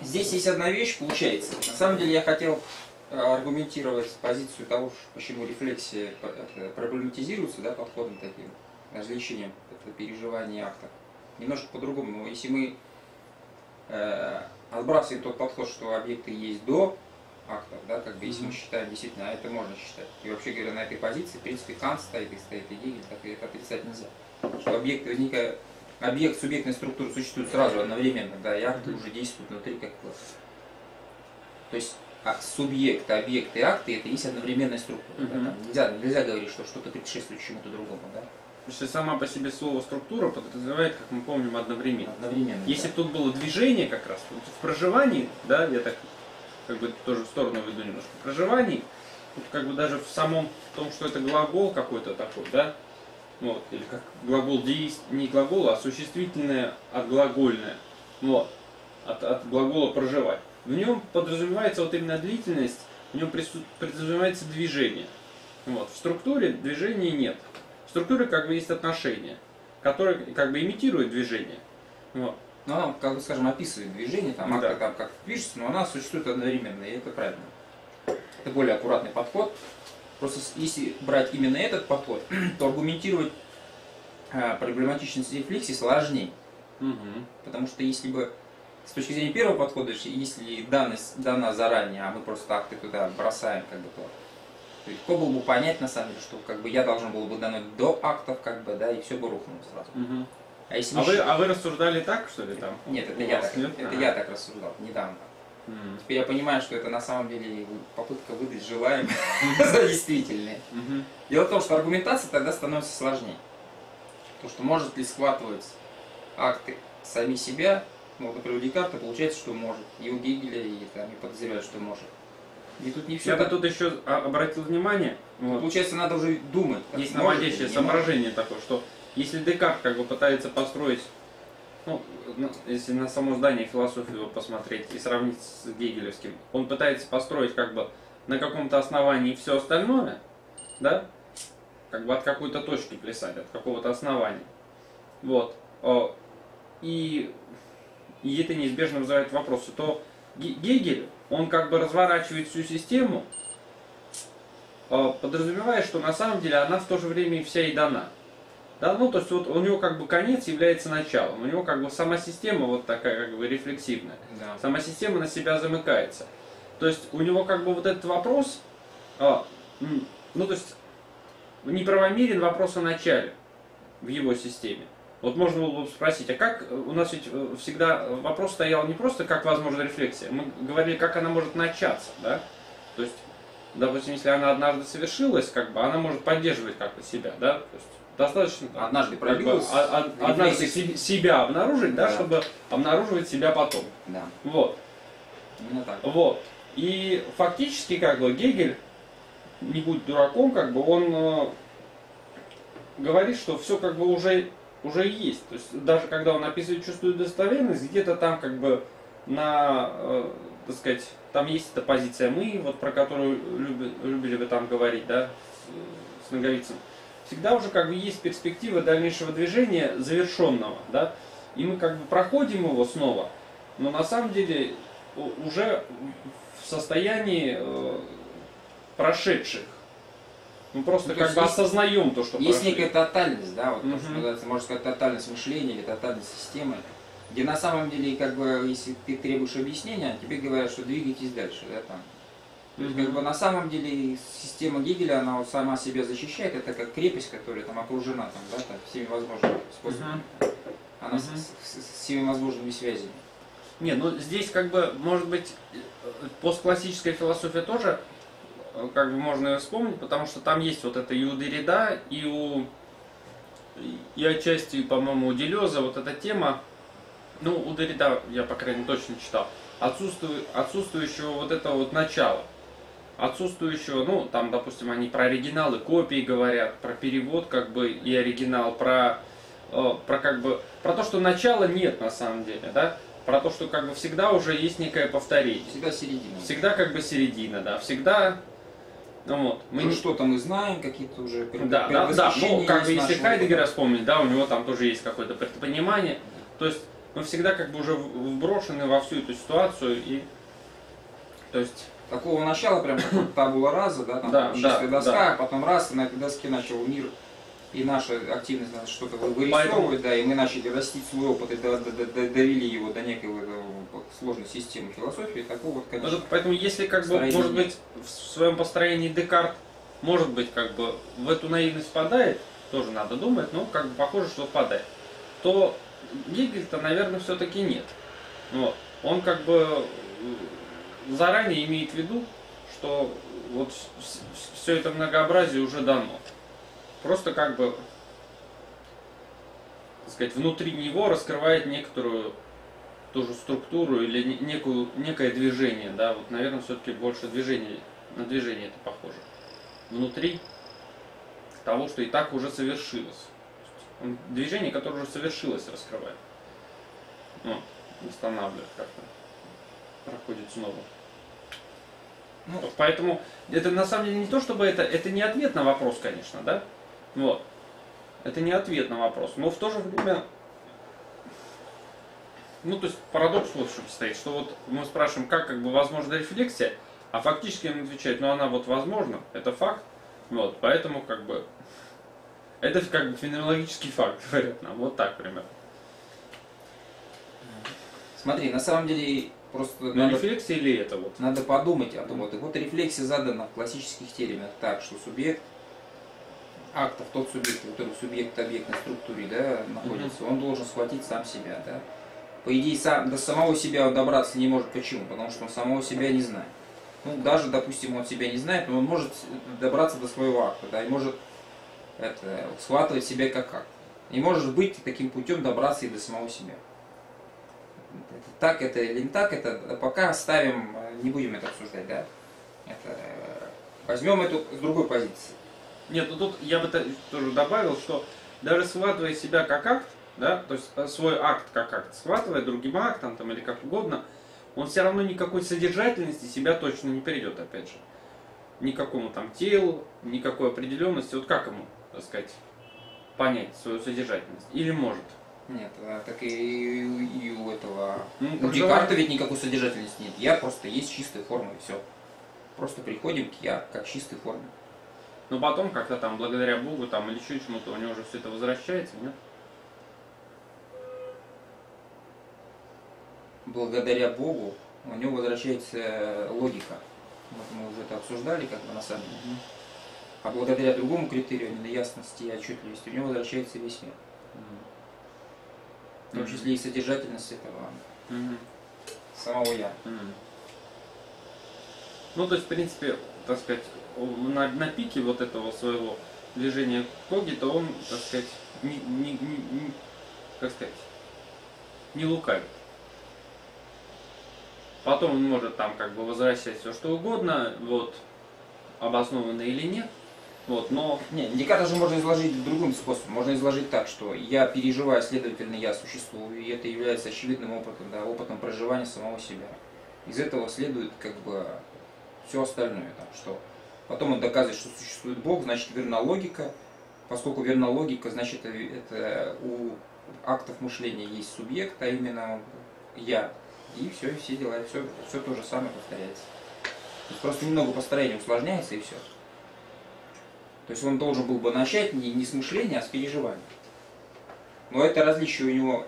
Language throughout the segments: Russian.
здесь есть одна вещь, получается. На самом деле я хотел э, аргументировать позицию того, почему рефлексия э, проблематизируется, да, подходом таким, развлечением, это переживание актов. Немножко по-другому, но если мы э, отбрасываем тот подход, что объекты есть до актов, да, как бы если мы считаем действительно, а это можно считать. И вообще говоря, на этой позиции, в принципе, Кант стоит и стоит и Гегель, так и это отрицать нельзя. Что объекты возникают, объект субъектной структуры существует сразу одновременно, да, и акты уже действуют внутри как бы. То есть а субъект, объект и акты это есть одновременная структура. Да, там нельзя, нельзя говорить, что что-то предшествует чему-то другому, да. Потому что сама по себе слово структура подразумевает, как мы помним, одновременно. Одновременно. Если да. тут было движение как раз, вот в проживании, да, я так как бы тоже в сторону веду немножко, в проживании, тут как бы даже в самом том, что это глагол какой-то такой, да, вот, или как глагол действ, не глагол, а существительное отглагольное, вот, от, от глагола проживать. В нем подразумевается вот именно длительность, в нем подразумевается движение. Вот. В структуре движения нет. В структуре как бы есть отношения, которые как бы имитируют движение. Вот. Ну, она, как бы скажем, описывает движение, там, Да. акты там как пишется, но она существует одновременно, и это правильно. Это более аккуратный подход. Просто если брать именно этот подход, то аргументировать а, проблематичность рефлексии сложнее. Мгм. Потому что если бы с точки зрения первого подхода, если- данность дана заранее, а мы просто акты туда бросаем, как бы то, то легко было бы понять на самом деле, что как бы я должен был бы дануть до актов, как бы, да, и все бы рухнуло сразу. Мгм. А если А мы вы, а вы рассуждали так, что ли, там? Нет, это я так, нет? это Ага. я так рассуждал недавно. М. Теперь я понимаю, что это на самом деле попытка выдать желаемое за действительное. Мгм. Дело в том, что аргументация тогда становится сложнее. То, что может ли схватывать акты сами себя, ну, вот, например, у Декарта получается, что может, и у Гегеля, и там, и подозревают, что может. И тут не все Я бы так. тут еще обратил внимание, вот, Получается, надо уже думать. есть наводящее соображение такое, что если Декарт как бы пытается построить, ну, если на само здание философии его посмотреть и сравнить с гегелевским, он пытается построить как бы на каком-то основании все остальное, да, как бы от какой-то точки плясать, от какого-то основания. Вот. О, И, и это неизбежно вызывает вопросы. То Ге- Гегель, он как бы разворачивает всю систему, э, подразумевая, что на самом деле она в то же время и вся и дана. Да, ну, то есть вот у него как бы конец является началом, у него как бы сама система вот такая как бы рефлексивная, Да. сама система на себя замыкается. То есть у него как бы вот этот вопрос, а, ну то есть неправомерен вопрос о начале в его системе. Вот можно было бы спросить, а как у нас ведь э, всегда вопрос стоял не просто как возможна рефлексия, мы говорили, как она может начаться, да? То есть, допустим, если она однажды совершилась, как бы она может поддерживать как-то себя, да? То есть достаточно Однажды как бы, пробилась, а- а- однажды себя обнаружить, да, Да. чтобы обнаруживать себя потом. Да, Вот. именно так. Вот. И фактически, как бы, Гегель, не будь дураком, как бы, он э, говорит, что все как бы уже, уже есть. То есть даже когда он описывает чувствую достоверность, где-то там как бы на, э, так сказать, там есть эта позиция мы, вот про которую люби- любили вы там говорить, да, с, с Наговицем. Всегда уже как бы есть перспектива дальнейшего движения завершенного, да, и мы как бы проходим его снова, но на самом деле уже в состоянии э, прошедших. Мы просто Ну, как бы есть- осознаем то, что Есть прошли. некая тотальность, да, вот, то, Мгм. что можно сказать, тотальность мышления или тотальность системы, где на самом деле, как бы, если ты требуешь объяснения, тебе говорят, что двигайтесь дальше, да, там. То есть, как бы, на самом деле, система Гегеля, она вот сама себя защищает, это как крепость, которая там окружена, там, да, там, всеми возможными способами. Она с- Мгм. с, с всеми возможными связями. Не, ну здесь как бы, может быть, постклассическая философия тоже э, как бы можно ее вспомнить, потому что там есть вот это и у Деррида, и у и отчасти, по-моему, у Делеза вот эта тема, ну, у Деррида я, по крайней мере, точно читал, отсутствует, отсутствующего вот этого вот начала. Отсутствующего, ну, там, допустим, они про оригиналы, копии говорят, про перевод, как бы, и оригинал, про, э, про как бы, про то, что начала нет на самом деле, да, про то, что как бы всегда уже есть некое повторение. Всегда середина. Всегда как бы середина, да, всегда, ну вот, мы Мы не, что-то мы знаем, какие-то уже да, да, да, ну, как бы если Хайдегера вспомнить, да, у него там тоже есть какое-то предпонимание, то есть мы всегда как бы уже вброшены во всю эту ситуацию и то есть Такого начала прям как табула раза, да, там Да, чистая да, доска, да. а потом раз, и на этой доске начал мир и наша активность значит, что-то вы- Поэтому- вырисовывать, да, и мы начали растить свой опыт и до- до- до- до- довели его до некой э, сложной системы философии, такого вот, конечно. Ну, Поэтому если как бы, может быть, в своем построении Декарт, может быть, как бы в эту наивность впадает, тоже надо думать, но как бы похоже, что впадает, то Гегель-то, наверное, все-таки нет. Вот. Он как бы заранее имеет в виду, что вот все это многообразие уже дано. Просто как бы, так сказать, внутри него раскрывает некоторую тоже структуру или не- некую, некое движение, да, вот, наверное, все-таки больше движение, на движение это похоже. Внутри того, что и так уже совершилось. Движение, которое уже совершилось, раскрывает. Ну, восстанавливает как-то. Проходит снова. Ну, Поэтому это на самом деле не то, чтобы это, это не ответ на вопрос, конечно, да? Вот. Это не ответ на вопрос. Но в то же время, ну, то есть парадокс вот в чем стоит, что вот мы спрашиваем, как как бы возможна рефлексия, а фактически он отвечает, ну, она вот возможна, это факт, вот, поэтому как бы это как бы феноменологический факт, говорят нам, вот так примерно. смотри, на самом деле просто Но надо, рефлексия или это вот? надо подумать о том, вот, и вот рефлексия задана в классических терминах так, что субъект актов, тот субъект, который в субъект-объектной структуре да, находится, он должен схватить сам себя. Да? По идее, сам, до самого себя он добраться не может. Почему? Потому что он самого себя не знает. Ну, даже, допустим, он себя не знает, но он может добраться до своего акта, да, и может это, схватывать себя как акт. И может быть таким путем добраться и до самого себя. Так это или не так, это пока оставим, э, не будем это обсуждать, да. Это, э, возьмем эту с другой позиции. Нет, ну тут я бы тоже добавил, что даже схватывая себя как акт, да, то есть э, свой акт как акт, схватывая другим актом там, или как угодно, он все равно никакой содержательности себя точно не перейдет, опять же. Никакому там телу, никакой определенности. Вот как ему, так сказать, понять свою содержательность? Или может? Нет, а так и, и у этого... Ну, У Декарта ведь никакой содержательности нет. Я просто есть чистая форма и все. Просто приходим к я как чистой форме. Но потом как-то там, благодаря Богу там, или еще чему-то, у него уже все это возвращается, нет? Благодаря Богу у него возвращается логика. Вот мы уже это обсуждали, как бы на самом деле. А благодаря другому критерию, именно ясности и отчетливости, у него возвращается весь мир. В том числе и содержательность этого Мгм. самого я. Мгм. Ну, то есть, в принципе, так сказать, на, на пике вот этого своего движения Коги, то он, так сказать, не, не, не- не- как сказать, не лукавит. Потом он может там как бы возвращать все что угодно, вот, обоснованно или нет, вот, но Не, Декарта же можно изложить другим способом. Можно изложить так, что я переживаю, следовательно, я существую, и это является очевидным опытом, да, опытом проживания самого себя. Из этого следует как бы все остальное, там, что потом он доказывает, что существует Бог, значит верна логика. Поскольку верна логика, значит это, это у актов мышления есть субъект, а именно я. И все, и все дела, все, все то же самое повторяется. Просто немного построение усложняется и все. То есть он должен был бы начать не, не с мышления, а с переживания. Но это различие у него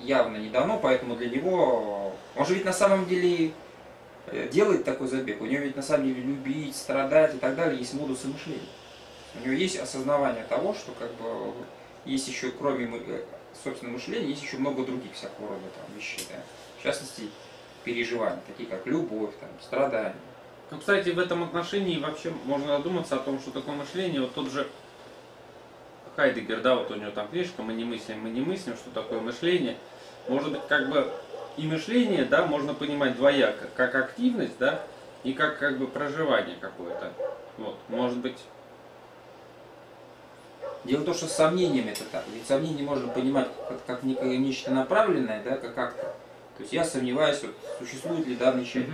явно не дано, поэтому для него... Он же ведь на самом деле э, делает такой забег. У него ведь на самом деле любить, страдать и так далее есть модусы мышления. У него есть осознавание того, что как бы есть еще, кроме э, собственного мышления, есть еще много других всякого рода там, вещей. Да? В частности, переживания, такие как любовь, там, страдания. Ну, кстати, в этом отношении вообще можно задуматься о том, что такое мышление. Вот тот же Хайдегер, да, вот у него там книжка «Мы не мыслим, мы не мыслим», что такое мышление. Может быть, как бы и мышление, да, можно понимать двояко, как активность, да, и как как бы проживание какое-то. Вот, может быть, Дело в том, что с сомнением это так. Ведь сомнение можно понимать как, как некое нечто направленное, да, как акт. То есть я сомневаюсь, вот, существует ли данный человек.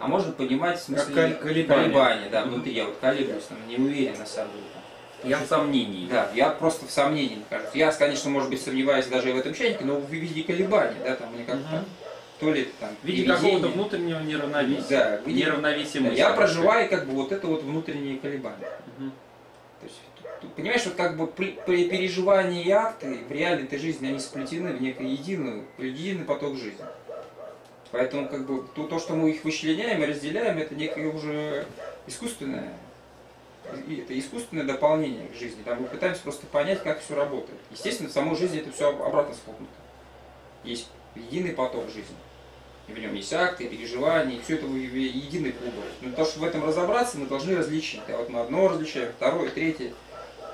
А можно понимать в смысле Как кол- колебания. колебания, да, внутри я вот колеблюсь, там, не уверен на самом деле. Я в сомнении. Да, я просто в сомнении нахожусь. Я, конечно, может быть, сомневаюсь даже и в этом чайнике, но в виде колебаний, да, там, мне как-то, Мгм. то ли там, В виде какого-то внутреннего неравновесия. Да, виде- Неравновесия Да, я проживаю как бы вот это вот внутренние колебания. Мгм. То есть, понимаешь, вот как бы при, при переживании акты в реальной этой жизни они сплетены в некий единый, единый поток жизни. Поэтому как бы то, то, что мы их вычленяем и разделяем, это некое уже искусственное, и это искусственное дополнение к жизни. Там мы пытаемся просто понять, как все работает. Естественно, в самой жизни это все обратно схлопнуто. Есть единый поток жизни. И в нем есть акты, переживания, и все это единый клубок. Но для того, чтобы в этом разобраться, мы должны различить. А вот мы одно различаем, второе, третье.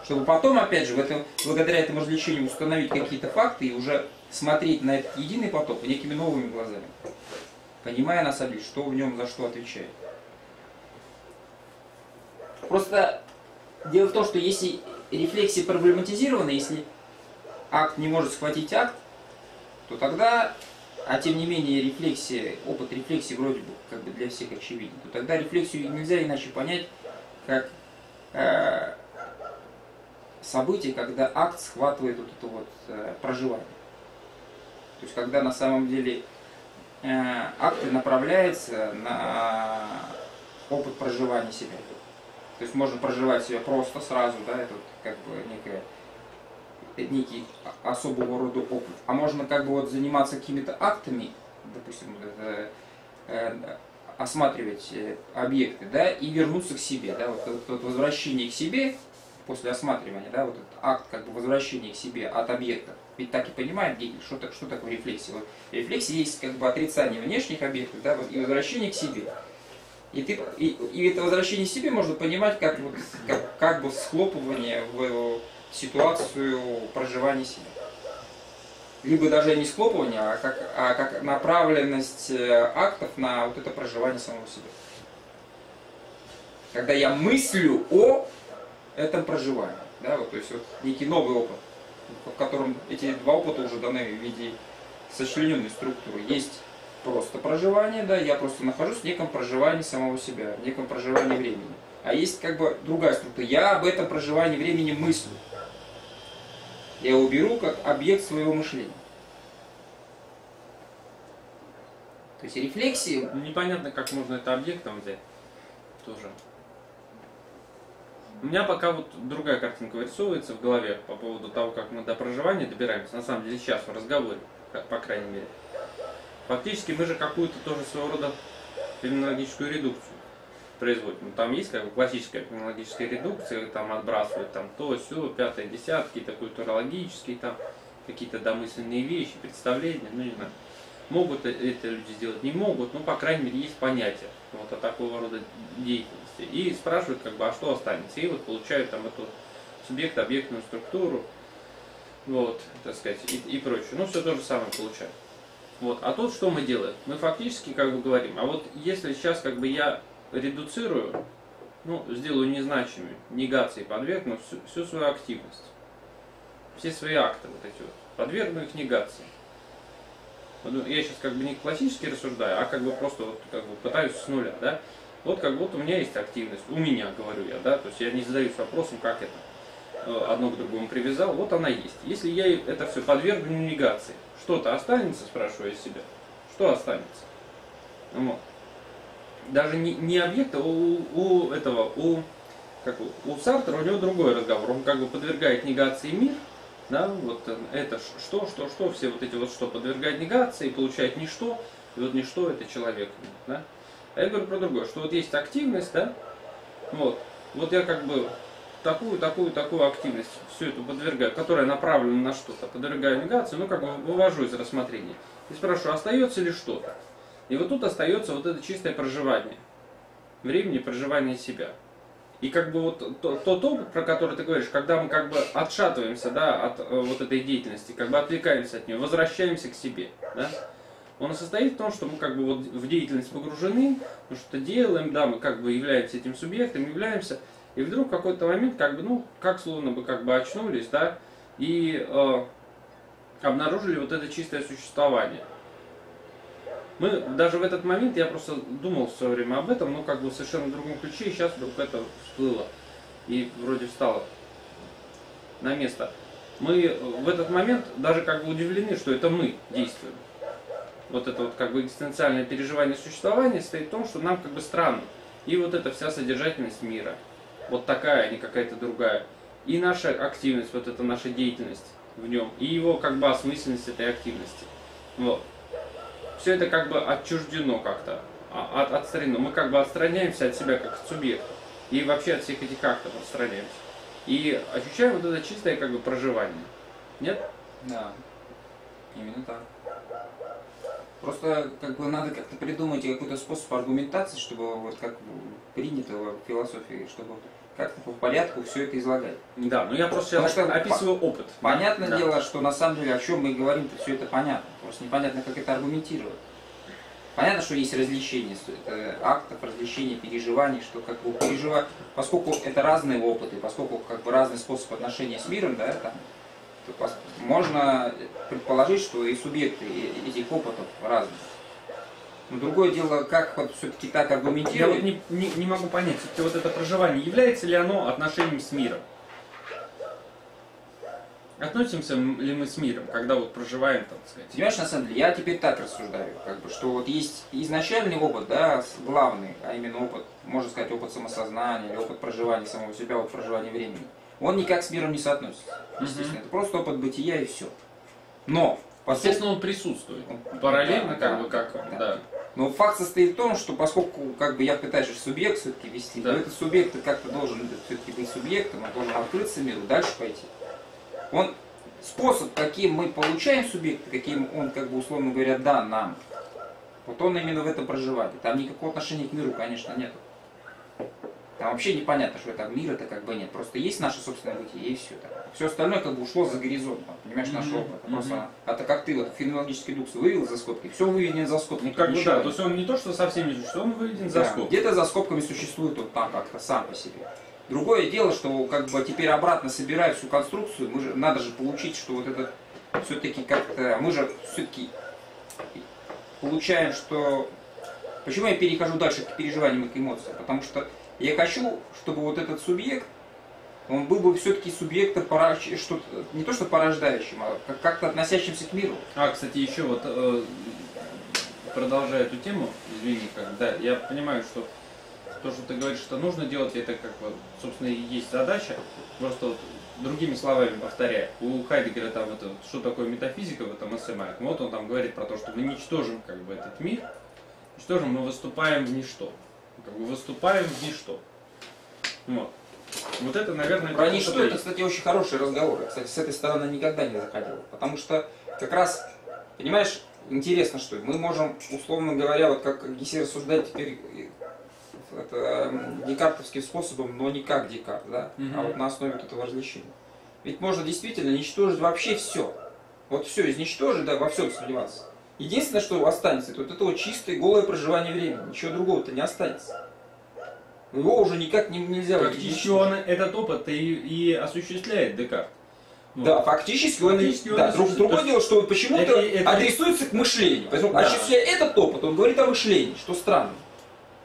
Чтобы потом, опять же, в этом, благодаря этому развлечению установить какие-то факты и уже смотреть на этот единый поток некими новыми глазами. Понимая на самом деле, что в нем за что отвечает. Просто дело в том, что если рефлексия проблематизирована, если акт не может схватить акт, то тогда, а тем не менее рефлексия, опыт рефлексии вроде бы как бы для всех очевиден, то тогда рефлексию нельзя иначе понять, как э, событие, когда акт схватывает вот это вот э, проживание. То есть когда на самом деле э, акт направляется на опыт проживания себя. То есть можно проживать себя просто сразу, да, это как бы некая некий особого рода опыт. А можно как бы вот заниматься какими-то актами, допустим, это, э, осматривать э, объекты, да, и вернуться к себе, да, вот, вот, вот возвращение к себе после осматривания, да, вот этот акт как бы возвращения к себе от объектов. Ведь так и понимает Гегель, что, так, что такое рефлексия. Вот рефлексия есть как бы отрицание внешних объектов, да, вот, и возвращение к себе. И, ты, и, и это возвращение к себе можно понимать как, вот, как, как бы схлопывание в ситуацию проживания себя. Либо даже не схлопывание, а как, а как направленность э, актов на вот это проживание самого себя. Когда я мыслю о этом проживании. Да, вот, то есть вот некий новый опыт, в котором эти два опыта уже даны в виде сочлененной структуры. Есть просто проживание, да, я просто нахожусь в неком проживании самого себя, в неком проживании времени. А есть как бы другая структура. Я об этом проживании времени мыслю. Я его беру как объект своего мышления. То есть рефлексии Непонятно, как можно это объектом взять. Тоже. У меня пока вот другая картинка вырисовывается в голове по поводу того, как мы до проживания добираемся. На самом деле сейчас в разговоре, по крайней мере. Фактически мы же какую-то тоже своего рода феноменологическую редукцию производим. Там есть как бы классическая феноменологическая редукция, там отбрасывают там то, все, пятое, десятое, какие-то культурологические там, какие-то домысленные вещи, представления, ну не знаю. Могут это люди сделать, не могут, но по крайней мере есть понятие вот о такого рода деятельности. И спрашивают, как бы, а что останется? И вот получают там эту субъект-объектную структуру, вот, так сказать, и, и прочее. Ну, все то же самое получают. Вот. А тут что мы делаем? Мы фактически как бы говорим, а вот если сейчас как бы я редуцирую, ну, сделаю незначимой, негацией подвергну всю, всю свою активность, все свои акты вот эти вот, подвергну их негации. Вот, ну, Я сейчас как бы не классически рассуждаю, а как бы просто вот как бы пытаюсь с нуля, да. Вот как будто у меня есть активность, у меня, говорю я, да, то есть я не задаюсь вопросом, как это одно к другому привязал, вот она есть. Если я это все подвергну негации, что-то останется, спрашиваю я себя, что останется? Вот. Даже не, не объекта, у, у этого, у, как, у- Сартера у него другой разговор, он как бы подвергает негации мир, да, вот э, это что, что, что, все вот эти вот что подвергает негации, получает ничто, и вот ничто это человек, да. А я говорю про другое, что вот есть активность, да, вот, вот я как бы такую, такую, такую активность всю эту подвергаю, которая направлена на что-то, подвергаю негации, ну как бы вывожу из рассмотрения. И спрашиваю, остается ли что-то? И вот тут остается вот это чистое проживание. Времени проживания себя. И как бы вот то- тот опыт, про который ты говоришь, когда мы как бы отшатываемся, да, от э, вот этой деятельности, как бы отвлекаемся от нее, возвращаемся к себе, да, он состоит в том, что мы как бы вот в деятельность погружены, мы что-то делаем, да, мы как бы являемся этим субъектом, являемся, и вдруг в какой-то момент как бы, ну, как словно бы как бы очнулись, да, и э, обнаружили вот это чистое существование. Мы даже в этот момент, я просто думал в свое время об этом, но как бы в совершенно другом ключе, и сейчас вдруг это всплыло. И вроде стало на место, мы в этот момент даже как бы удивлены, что это мы действуем. Вот это вот как бы экзистенциальное переживание существования стоит в том, что нам как бы странно. И вот эта вся содержательность мира, вот такая, а не какая-то другая. И наша активность, вот это наша деятельность в нем, и его как бы осмысленность этой активности. Вот. Все это как бы отчуждено как-то, а, от, отстранено. Мы как бы отстраняемся от себя как от субъекта. И вообще от всех этих актов отстраняемся. И ощущаем вот это чистое как бы проживание. Нет? Да, именно так. Просто как бы надо как-то придумать какой-то способ аргументации, чтобы вот как принято в философии, чтобы как-то по порядку все это излагать. Да, ну я просто сейчас Потому что описываю опыт. Понятное Да. дело, что на самом деле о чем мы говорим, то все это понятно. Просто непонятно, как это аргументировать. Понятно, что есть различения это актов, различения переживаний, что как бы переживать, поскольку это разные опыты, поскольку как бы разный способ отношения с миром, да, там, можно предположить, что и субъекты этих опытов разные. Но другое дело, как вот все-таки так Я аргументировать. вот не, не, не могу понять, все-таки вот это проживание, является ли оно отношением с миром? Относимся ли мы с миром, когда вот проживаем, так сказать? Понимаешь, на самом деле, я теперь так рассуждаю, как бы, что вот есть изначальный опыт, да, главный, а именно опыт, можно сказать, опыт самосознания, или опыт проживания самого себя, опыт проживания времени. Он никак с миром не соотносится, естественно. Это просто опыт бытия и все. Но, поскольку, Естественно, он присутствует. Параллельно, Да, как да, бы, как, да. да. но факт состоит в том, что поскольку как бы я пытаюсь субъект все-таки вести, Да. то этот субъект как-то должен все-таки быть субъектом, он должен открыться миру, дальше пойти. Он способ, каким мы получаем субъекта, каким он, как бы, условно говоря, дан нам, вот он именно в этом проживает. Там никакого отношения к миру, конечно, нет. Там вообще непонятно, что это мир, это как бы нет. Просто есть наше собственное бытие, и все. Все остальное как бы ушло за горизонт, понимаешь, наш опыт. Просто это как ты вот феноменологический дукс вывел за скобки, все выведено за скобки. Ну, как бы, да, нет. то есть он не то, что совсем не существует, он выведен за Да, скобки. Где-то за скобками существует он там как-то сам по себе. Другое дело, что как бы теперь обратно собирая всю конструкцию, мы же, надо же получить, что вот это все-таки как-то, мы же все-таки получаем, что... Почему я перехожу дальше к переживаниям и к эмоциям? Потому что я хочу, чтобы вот этот субъект, он был бы все-таки субъектом, что не то что порождающим, а как- как-то относящимся к миру. А, кстати, еще вот, э, продолжая эту тему, извини, как, да, я понимаю, что то, что ты говоришь, что нужно делать, это как бы, собственно, и есть задача. Просто вот другими словами повторяю. У Хайдегера там это, вот, что такое метафизика в этом эссе Майк. Вот он там говорит про то, что мы ничтожим как бы этот мир, ничтожим, мы выступаем в ничто. Как бы выступаем в ничто. Вот. Вот это, наверное, Про ничто это, кстати, очень хороший разговор. Я, Кстати, с этой стороны никогда не заходил. Потому что как раз, понимаешь, интересно, что мы можем, условно говоря, вот как если рассуждать теперь э, это, эм, декартовским способом, но не как Декарт, да, Мгм. а вот на основе вот этого развлечения. Ведь можно действительно уничтожить вообще все. Вот все изничтожить, да, во всем сливаться. Единственное, что останется, это вот это вот чистое голое проживание времени. Ничего другого-то не останется. Его уже никак не, нельзя уничтожить. он этот опыт и, и осуществляет Декарт. Вот. Да, фактически он, Фактически он да, осуществляет. друг- другое дело, что он почему-то это- адресуется к мышлению. Поэтому, Да. осуществляя этот опыт, он говорит о мышлении, что странно.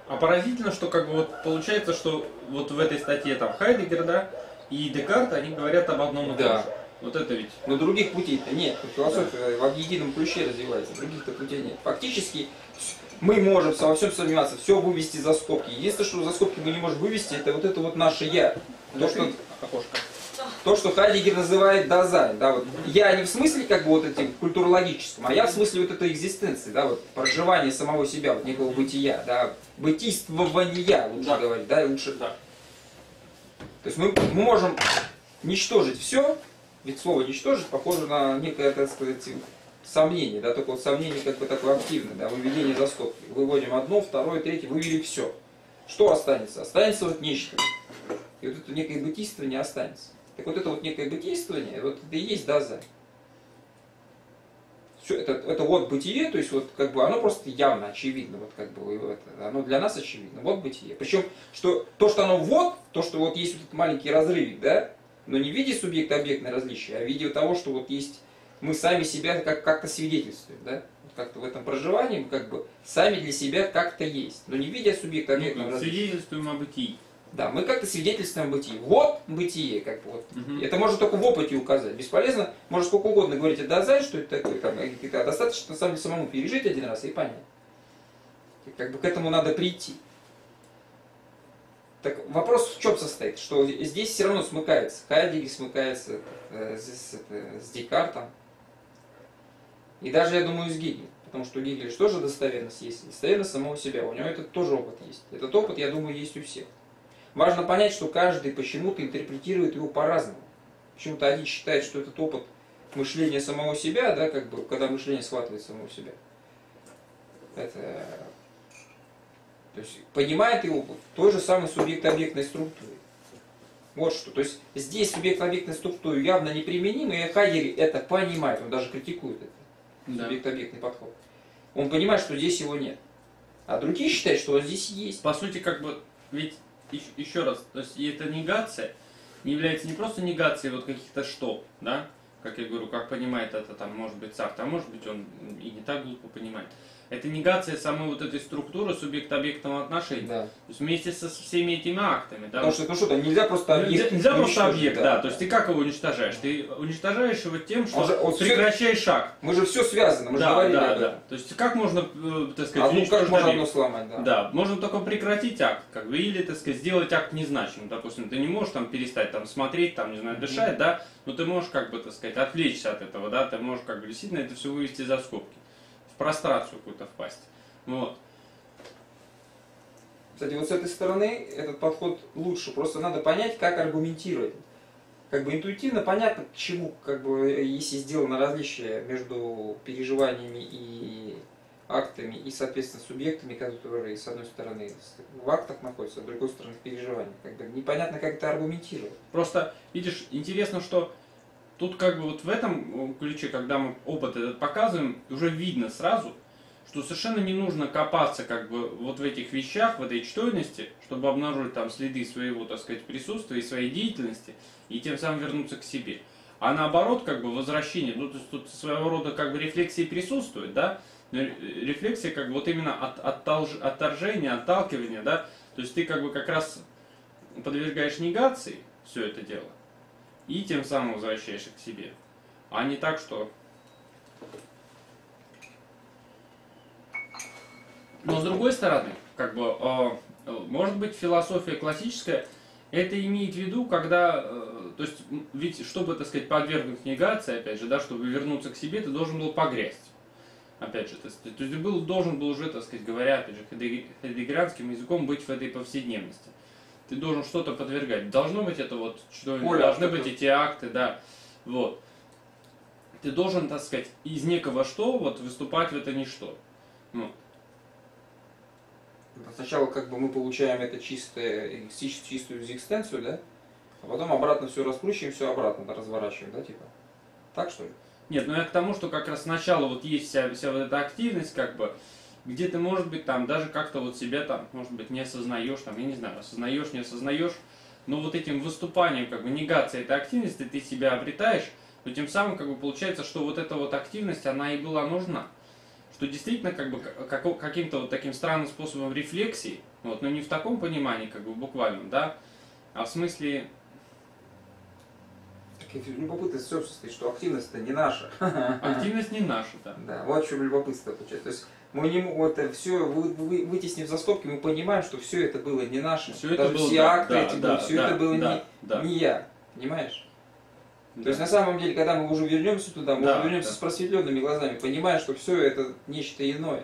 А поразительно, что как бы вот получается, что вот в этой статье там Хайдегер, да, и Декарт, они говорят об одном и том Да. же. Вот это ведь. Но других путей-то нет. Философия в едином ключе развивается, других-то путей нет. Фактически мы можем во всем сомневаться, все вывести за скобки. Единственное, что за скобки мы не можем вывести, это вот это вот наше я. То, что, окошко. то, что Хайдеггер называет Dasein. Да, вот. Я не в смысле как бы вот этим культурологическом, а я в смысле вот этой экзистенции, да, вот проживания самого себя, вот некого бытия, да, бытийствования, лучше Да. говорить, да, лучше. Да. То есть мы, мы можем ничтожить все, ведь слово ничтожить похоже на некое, так сказать, сомнение, да, вот сомнение как бы такое активное, да, выведение за скобки. Выводим одно, второе, третье, вывели все. Что останется? Останется вот нечто. И вот это некое бытийствование останется. Так вот это вот некое бытийствование, вот это и есть даза. Все, это, это вот бытие, то есть вот как бы оно просто явно очевидно, вот как бы это, оно для нас очевидно, вот бытие. Причем, что то, что оно вот, то, что вот есть вот этот маленький разрывик, да, но не в виде субъекта-объектной различия, а в виде того, что вот есть мы сами себя как- как-то свидетельствуем, да, как-то в этом проживании мы как бы сами для себя как-то есть, но не в виде субъекта-объектного Ну, различия. свидетельствуем о бытии. Да, мы как-то свидетельствуем бытие. Вот бытие, как бы вот. Мгм. Это можно только в опыте указать. Бесполезно, можно сколько угодно говорить, а да, что это такое, там, и какие-то- а достаточно на самом деле самому пережить один раз и понять. И как бы к этому надо прийти. Так вопрос в чем состоит? Что здесь все равно смыкается. Хайдегер смыкается э, с, это, с Декартом. И даже, я думаю, с Гегелем. Потому что у Гегеля же тоже достоверность есть. Достоверность самого себя. У него этот тоже опыт есть. Этот опыт, я думаю, есть у всех. Важно понять, что каждый почему-то интерпретирует его по-разному. Почему-то один считает, что этот опыт мышления самого себя, да, как бы, когда мышление схватывает самого себя. Это то есть понимает его в той же самой субъект-объектной структуре. Вот что. То есть здесь субъект-объектная структура явно неприменима, и Хайдегер это понимает, он даже критикует это, Да. субъект-объектный подход. Он понимает, что здесь его нет. А другие считают, что он здесь есть. По сути, как бы, ведь еще, еще раз, то есть эта негация не является не просто негацией вот каких-то что, да, как я говорю, как понимает это там, может быть, Сарт, а может быть он и не так глупо понимает. Это негация самой вот этой структуры субъект-объектного отношения. Да. То есть вместе со всеми этими актами, да. Потому что, ну что, там нельзя просто Нельзя, объект. нельзя просто уничтожить, объект, да. То есть ты как его уничтожаешь? Ты уничтожаешь его тем, что Он же- он всё- прекращаешь шаг. Мы же все связано, мы же да, говорили да, об этом. да. То есть как можно, э, так сказать, Одну как уничтожить можно одно сломать, да. Да, можно только прекратить акт, как бы, или, так сказать, сделать акт незначимым. Допустим, ты не можешь там перестать там смотреть, там, не знаю, дышать, да, но ты можешь, как бы, так сказать, отвлечься от этого, да, ты можешь, как бы, действительно это все вывести за скобки, прострацию какую-то впасть. Вот. Кстати, вот с этой стороны этот подход лучше. Просто надо понять, как аргументировать. Как бы интуитивно понятно, к чему, как бы, если сделано различие между переживаниями и актами, и, соответственно, субъектами, которые, с одной стороны, в актах находятся, а с другой стороны, в переживаниях. Как бы непонятно, как это аргументировать. Просто, видишь, интересно, что тут как бы вот в этом э, ключе, когда мы опыт этот показываем, уже видно сразу, что совершенно не нужно копаться как бы вот в этих вещах, в этой чтойности, чтобы обнаружить там следы своего, так сказать, присутствия и своей деятельности, и тем самым вернуться к себе. А наоборот, как бы возвращение, ну то есть тут своего рода как бы рефлексии присутствует, да, рефлексия как бы вот именно от, оттолж- отторжения, отталкивания, да, то есть ты как бы как раз подвергаешь негации все это дело, и тем самым возвращаешься к себе. А не так, что... Но с другой стороны, как бы, э, может быть, философия классическая, это имеет в виду, когда, э, то есть, ведь, чтобы, так сказать, подвергнуть негации, опять же, да, чтобы вернуться к себе, ты должен был погрязть. Опять же, то есть, то есть ты был, должен был уже, так сказать, говоря, опять же, хедег- хедегеранским языком, быть в этой повседневности. Ты должен что-то подвергать. Должно быть это вот, что Поле должны быть эти акты, да. Вот. Ты должен, так сказать, из некого что вот выступать в это ничто. Ну, Сначала как бы мы получаем это чистое, чис- чистую экзистенцию, да? А потом обратно все раскручиваем, все обратно да, разворачиваем, да, типа? Так что ли? Нет, ну я к тому, что как раз сначала вот есть вся, вся вот эта активность, как бы, где ты, может быть, там даже как-то вот себя там, может быть, не осознаешь, там, я не знаю, осознаешь, не осознаешь, но вот этим выступанием, как бы, негацией этой активности ты себя обретаешь, то тем самым, как бы, получается, что вот эта вот активность, она и была нужна. Что действительно, как бы, како- каким-то вот таким странным способом рефлексии, вот, но не в таком понимании, как бы, буквальном, да, а в смысле, любопытно все состоит, что активность-то не наша. активность не наша, да. Да, вот в чем любопытство получается. То есть мы не вот это все вы, вы- вытеснив за скобки, мы понимаем, что все это было не наше. Всё это было, все акты да, эти да, были, все да, это было да, не, да. не я. Понимаешь? Да. То есть на самом деле, когда мы уже вернемся туда, мы Да, вернемся да. с просветленными глазами, понимая, что все это нечто иное.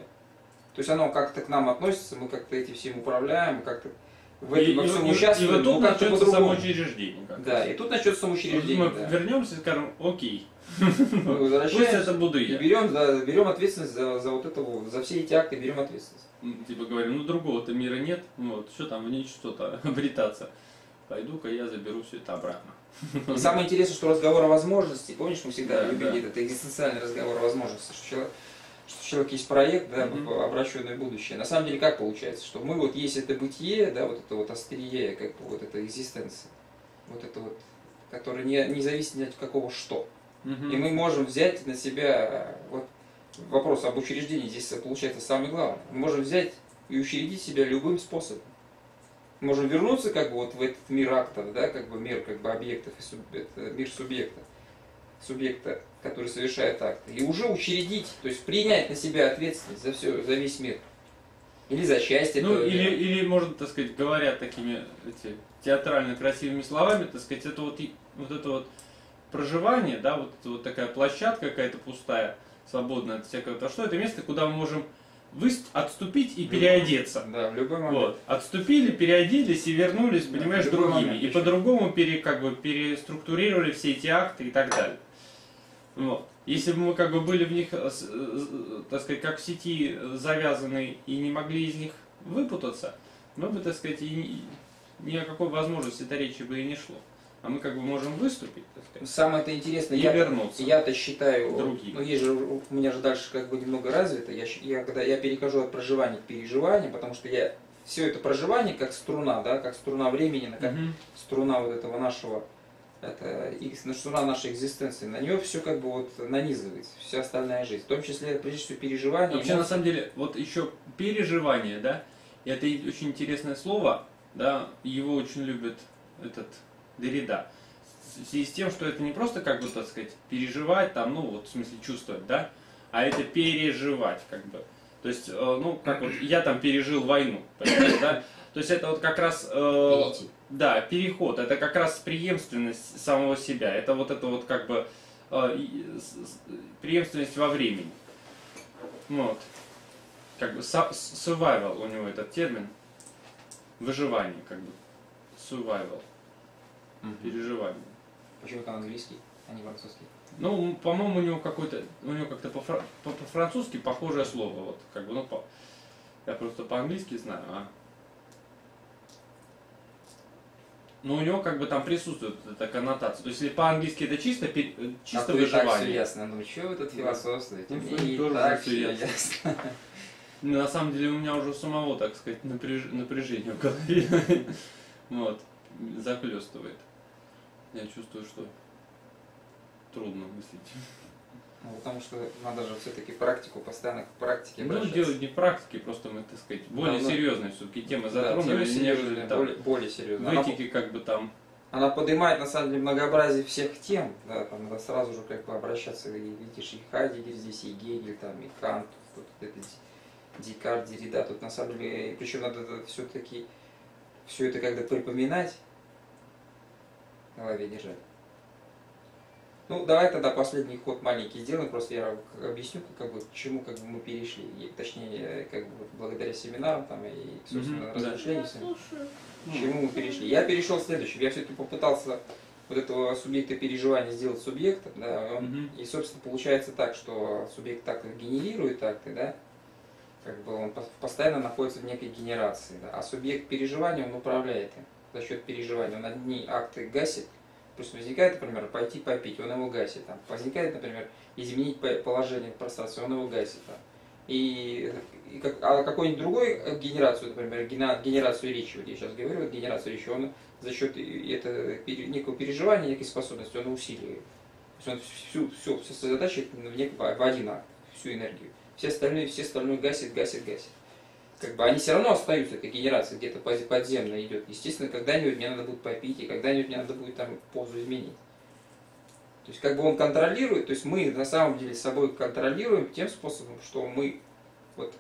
То есть оно как-то к нам относится, мы как-то этим всем управляем, как-то в этом и, во и- всем и- участвуем, и вот тут начнется самоучреждение. Да, и тут начнется Вот самоучреждение. мы да. вернемся и скажем, окей, возвращаемся это буду я. берем, за, берем ответственность за, за вот это за все эти акты берем ответственность. Типа говорим, ну другого-то мира нет, вот, что там в ней что-то обретаться. Пойду-ка я заберу все это обратно. И самое интересное, что разговор о возможности, помнишь, мы всегда Да, любили да. этот экзистенциальный разговор о возможности, что человек, что у человека есть проект, да, Мгм. обращенный в будущее. На самом деле, как получается, что мы вот есть это бытие, да, вот это вот острие, как бы вот эта экзистенция, вот это вот, которая не, не зависит ни от какого что. И мы можем взять на себя, вот вопрос об учреждении здесь получается самый главный, мы можем взять и учредить себя любым способом. можем вернуться как бы вот в этот мир актов, да, как бы мир как бы объектов, и суб, это мир субъекта, субъекта, который совершает акты, и уже учредить, то есть принять на себя ответственность за все, за весь мир. Или за счастье. Ну, этого или, мира. или, может, так сказать, говоря такими эти, театрально красивыми словами, так сказать, это вот, вот это вот проживание, да, вот, вот такая площадка какая-то пустая, свободная от всякого, то что это место, куда мы можем выст- отступить и переодеться. Да, в любой момент. Вот. Отступили, переоделись и вернулись, Да, понимаешь, другими. момент И по-другому пере, как бы, переструктурировали все эти акты и так далее. Вот. Если бы мы как бы были в них, э, э, так сказать, как в сети завязаны и не могли из них выпутаться, мы бы, так сказать, и ни, ни о какой возможности этой речи бы и не шло. А мы как бы можем выступить, так сказать, Самое-то интересное, и я, вернуться. я-то считаю, Другим. ну есть же, у меня же дальше как бы немного развито, я, я, когда я перехожу от проживания к переживанию, потому что я все это проживание как струна, да, как струна времени, на как Мгм. струна вот этого нашего, это икс- струна нашей экзистенции, на нее все как бы вот нанизывается, вся остальная жизнь, в том числе, прежде всего, переживание. Вообще, на самом деле, вот еще переживание, да, это очень интересное слово, да, его очень любит этот Derrida. В связи с тем, что это не просто, как бы, так сказать, переживать, там, ну, вот, в смысле, чувствовать, да, а это переживать, как бы. То есть, э, ну, как вот, я там пережил войну, понимаете, да? То есть это вот как раз... э, да, переход. Это как раз преемственность самого себя. Это вот это вот как бы э, преемственность во времени. Вот. Как бы survival у него этот термин. Выживание, как бы. Survival. Переживание. Почему это английский, а не французский? Ну, по-моему, у него какой-то, у него как-то по-фра- по- по-французски похожее слово, вот, как бы, ну, по- я просто по-английски знаю, а. Но у него как бы там присутствует эта коннотация. То есть, если по-английски это чисто, пе- э, чисто а и так все выживание. ясно. Ну что вы тут философствуете? Ну, Мне и тоже так все ясно. ясно. Ну, На самом деле у меня уже самого, так сказать, напряж- напряжение в голове. Вот. Захлестывает. Я чувствую, что трудно мыслить. Ну, потому что надо же все-таки практику, постоянно к практике Ну, обращаться. делать не практики, просто мы, так сказать, более Да, ну, серьезные все-таки темы Да, затронули, тема нежели там более, более серьезная. в Она, как бы там. она поднимает на самом деле многообразие всех тем. Да, там надо сразу же как бы обращаться, и видишь, и Хайдегер здесь, и Гегель, там, и Кант, тут это Ди- Декарт, Derrida, тут на самом деле, причем надо все-таки все это когда припоминать, голове держать. Ну, давай тогда последний ход маленький сделаем, просто я объясню, как бы, к чему как бы, мы перешли, и, точнее, как бы, благодаря семинарам там, и, собственно, Мгм, да. размышлениям своим. Слушаю. К чему мы перешли? Я перешел к следующему. Я все-таки попытался вот этого субъекта переживания сделать субъектом, да, он- Мгм. и, собственно, получается так, что субъект так генерирует акты, да, как бы он пос- постоянно находится в некой генерации, да, а субъект переживания, он управляет им за счет переживания. Он одни акты гасит, Пусть возникает, например, пойти попить, он его гасит. Там. Возникает, например, изменить по- положение в пространстве, он его гасит. Там. И, и как, а какой-нибудь другой э, генерацию, например, гена- генерацию речи, вот я сейчас говорю, генерацию речи, он за счет это, пере- некого переживания, некой способности, он усиливает. То есть он всю, всю, все задачи в, в один акт, всю энергию. Все остальные, все остальное гасит, гасит, гасит. Как бы они все равно остаются, эта генерация где-то под- подземно идет. Естественно, когда-нибудь мне надо будет попить, и когда-нибудь мне надо будет там позу изменить. То есть как бы он контролирует, то есть мы на самом деле с собой контролируем тем способом, что мы вот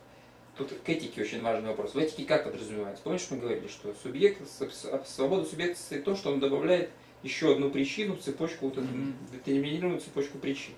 тут к этике очень важный вопрос. В этике как подразумевается? Помнишь, мы говорили, что субъект, свобода субъекта состоит в том, что он добавляет еще одну причину в цепочку, вот эту Мгм. детерминированную цепочку причин.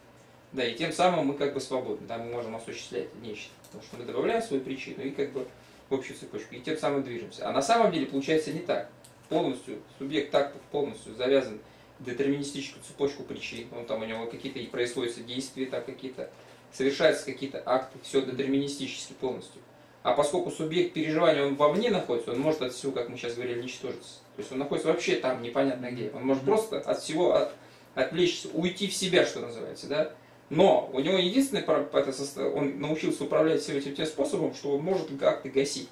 Да, и тем самым мы как бы свободны, да, мы можем осуществлять нечто. Потому что мы добавляем свою причину и как бы в общую цепочку, и тем самым движемся. А на самом деле получается не так. Полностью, субъект так полностью завязан в детерминистическую цепочку причин. Он там у него какие-то и происходят действия, там какие-то, совершаются какие-то акты, все детерминистически полностью. А поскольку субъект переживания, он вовне находится, он может от всего, как мы сейчас говорили, уничтожиться. То есть он находится вообще там непонятно где. Он может просто от всего от, отвлечься, уйти в себя, что называется, да? Но у него состо- он научился управлять всем этим тем способом, что он может как-то гасить.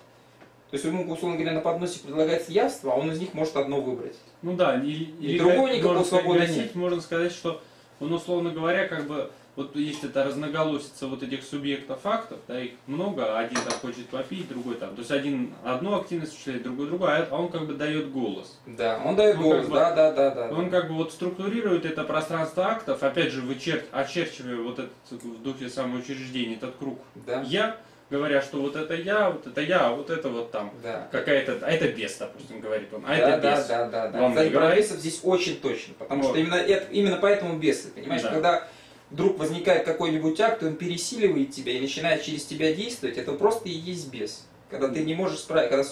То есть ему, условно говоря, на подносе предлагается явство, а он из них может одно выбрать. Ну да, или, или другого как- никакого свободы гасить, нет. Можно сказать, что он, условно говоря, как бы вот есть это разноголосица вот этих субъектов фактов, да, их много, один там хочет попить, другой там, то есть один одну активность осуществляет, другой другой, а он как бы дает голос. Да, он дает Ну, голос, как бы- да, да, да, да. Он как бы вот структурирует это пространство актов, опять же, вычер... очерчивая вот этот в духе самоучреждения этот круг Да, я, говоря, что вот это я, вот это я, а вот это вот там да. какая-то, а это бес, допустим, говорит он, а да, это да, бес. да, да, да. Вам Кстати, про бесов здесь очень точно, потому Вот. что именно, это, именно поэтому бесы, понимаешь, Да. когда вдруг возникает какой-нибудь акт, и он пересиливает тебя и начинает через тебя действовать, это просто и есть бес. Когда ты не можешь справиться, когда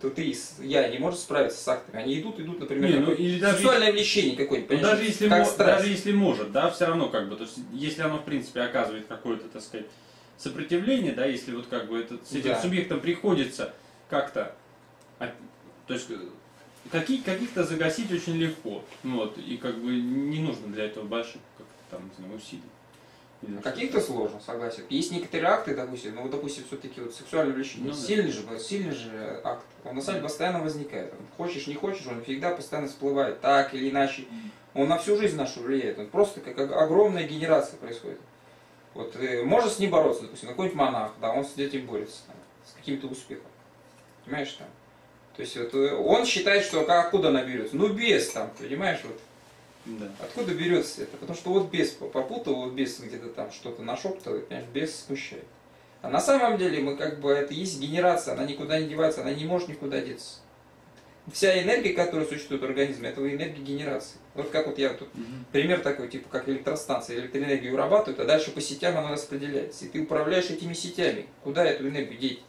то ты, я не может справиться с актами, они идут, идут, например, Не, ну, или даже сексуальное влечение какое-нибудь, Ну, даже если, как мо- даже если может, да, все равно как бы, то есть если оно в принципе оказывает какое-то, так сказать, сопротивление, да, если вот как бы этот, с этим Да. субъектом приходится как-то, а, то есть э, каких-то загасить очень легко, вот, и как бы не нужно для этого больших там, не знаю, усилий. Или А. Каких-то сложно, согласен. Есть некоторые акты, допустим, ну, вот, допустим, все-таки вот сексуальное влечение, Ну да. сильный же, сильный же акт, он на самом деле постоянно возникает. Он, хочешь, не хочешь, он всегда постоянно всплывает, так или иначе. Он на всю жизнь нашу влияет, он просто как ог- огромная генерация происходит. Вот, э, можно с ним бороться, допустим, какой-нибудь монах, да, он с этим борется, там, с каким-то успехом. Понимаешь, там? То есть вот, э, он считает, что как- откуда наберется? Ну, без там, понимаешь, вот. Да. Откуда берется это? Потому что вот бес попутал, вот бес где-то там что-то нашептал, и, понимаешь, бес смущает. А на самом деле мы как бы, это есть генерация, она никуда не девается, она не может никуда деться. Вся энергия, которая существует в организме, это энергия генерации. Вот как вот я тут Мгм. пример такой, типа как электростанция, электроэнергию вырабатывает, а дальше по сетям она распределяется. И ты управляешь этими сетями. Куда эту энергию деть?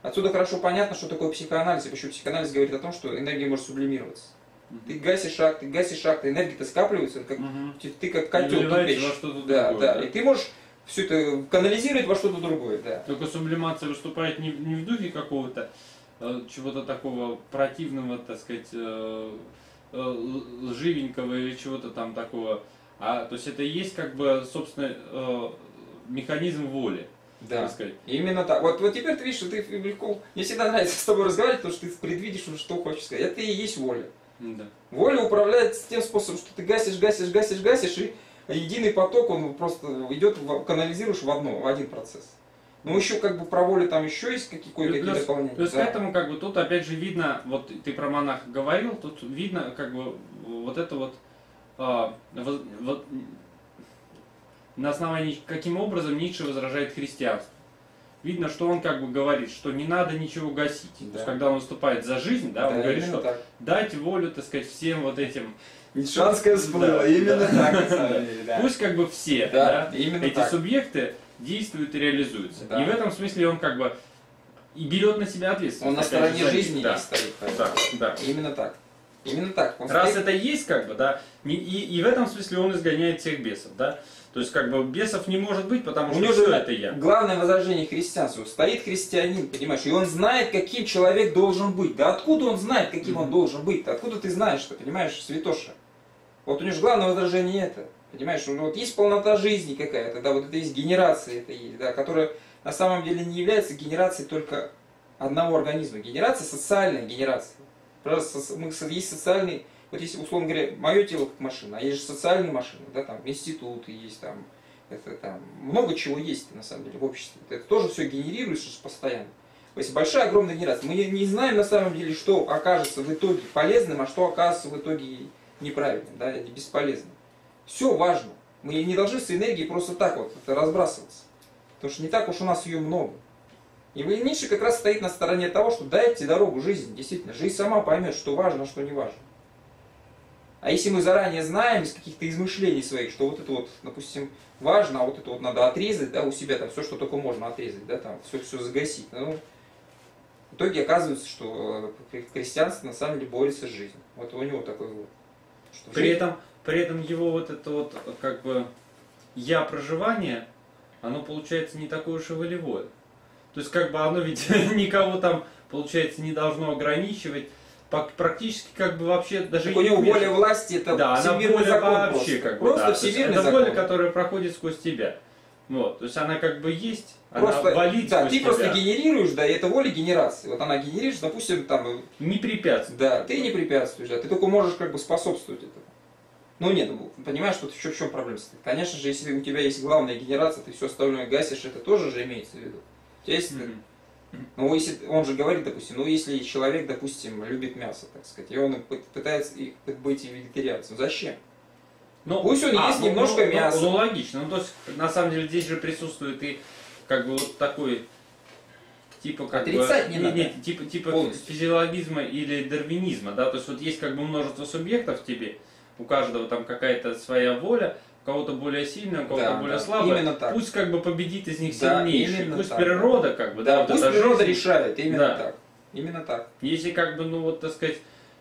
Отсюда хорошо понятно, что такое психоанализ, и почему психоанализ говорит о том, что энергия может сублимироваться. Ты гасишь акт, ты гасишь акт, энергия-то скапливается, как Мгм. ты, ты как котел да, другое, да, И ты можешь все это канализировать во что-то другое, да. Только сублимация выступает не, не в духе какого-то э, чего-то такого противного, так сказать, э, э, лживенького или чего-то там такого. А то есть это и есть как бы, собственно, э, механизм воли, Да. так сказать. Именно так. Вот, вот теперь ты видишь, что ты легко. Мне всегда нравится с тобой разговаривать, потому что ты предвидишь, что хочешь сказать. Это и есть воля. Да. Воля управляет тем способом, что ты гасишь, гасишь, гасишь, гасишь, и единый поток, он просто идет, канализируешь в одно, в один процесс. Ну еще как бы про волю там еще есть какие- кое-какие Плюс- дополнения. Плюс Да. к этому, как бы, тут опять же видно, вот ты про монаха говорил, тут видно, как бы, вот это вот, а, воз- вот, на основании, каким образом Ницше возражает христианству. Видно, что он как бы говорит, что не надо ничего гасить. То Да. есть, когда он выступает за жизнь, да, он Да, говорит, именно что так. дать волю, так сказать, всем вот этим. Ницшанская всплыла, Да, именно да. так, да. Пусть как бы все, Да, да, эти так. субъекты действуют и реализуются. Да. И в этом смысле он как бы и берет на себя ответственность. Он на же, стороне них. жизни да. стоит. Да, да. Именно так. Именно так. Он Раз стоит- это есть, как бы, да, не- и, и в этом смысле он изгоняет всех бесов, да. То есть, как бы, бесов не может быть, потому что все это я. главное возражение христианству. Стоит христианин, понимаешь, и он знает, каким человек должен быть. Да откуда он знает, каким он Мгм. должен быть? -то? Откуда ты знаешь, что, понимаешь, святоша? Вот у него же главное возражение это. Понимаешь, ну, вот есть полнота жизни какая-то, да, вот это есть генерация, это есть, да, которая на самом деле не является генерацией только одного организма. Генерация социальная генерация. Просто мы, есть социальный, вот если, условно говоря, мое тело как машина, а есть же социальные машины, да, там институты есть, там, это там, много чего есть на самом деле в обществе. Это тоже все генерируется постоянно. То есть большая, огромная генерация. Мы не- знаем на самом деле, что окажется в итоге полезным, а что окажется в итоге неправильным, да, бесполезным. Все важно. Мы не должны с энергией просто так вот это разбрасываться. Потому что не так уж у нас ее много. И Ницше как раз стоит на стороне того, что дайте дорогу жизни. Действительно, жизнь сама поймет, что важно, а что не важно. А если мы заранее знаем из каких-то измышлений своих, что вот это вот, допустим, важно, а вот это вот надо отрезать, да, у себя там все, что только можно отрезать, да, там все, все загасить. Ну, в итоге оказывается, что э, христианство на самом деле борется с жизнью. Вот у него такой вот. что При жизнь- этом, при этом его вот это вот, как бы, я проживание, оно получается не такое уж и волевое. То есть, как бы, оно ведь никого там, получается, не должно ограничивать. Практически, как бы, вообще даже... Так у него не воля власти это Да, она всемирный закон вообще просто. как бы, Просто да, всемирный это закон. воля, которая проходит сквозь тебя. Вот, то есть она как бы есть, Просто, она валит да, ты тебя, просто генерируешь, да, и это воля генерации. Вот она генерирует, допустим, там, не препятствует. да, ты не препятствуешь, да, ты только можешь как бы способствовать этому. Ну нет, ну, понимаешь, тут еще в чем проблема стоит. Конечно же, если у тебя есть главная генерация, ты все остальное гасишь, это тоже же имеется в виду. У тебя есть, Мгм. Ну если он же говорит, допустим, ну если человек, допустим, любит мясо, так сказать, и он пы- пытается и- быть вегетарианцем, зачем? Ну, Пусть он ест немножко ну, мяса. Ну, логично. Ну, то есть, на самом деле, здесь же присутствует и как бы вот такой типа как Отрицать бы, не надо. нет, типа, типа Полностью. физиологизма или дарвинизма, да, то есть вот есть как бы множество субъектов в тебе, у каждого там какая-то своя воля, кого-то более сильная, у кого-то Да, более да, слабая. именно так. Пусть как бы победит из них Да, сильнейший, пусть так, природа как бы, да, Да, вот пусть природа жизнь. решает, именно Да. так. Именно так. Если как бы, ну вот, так сказать,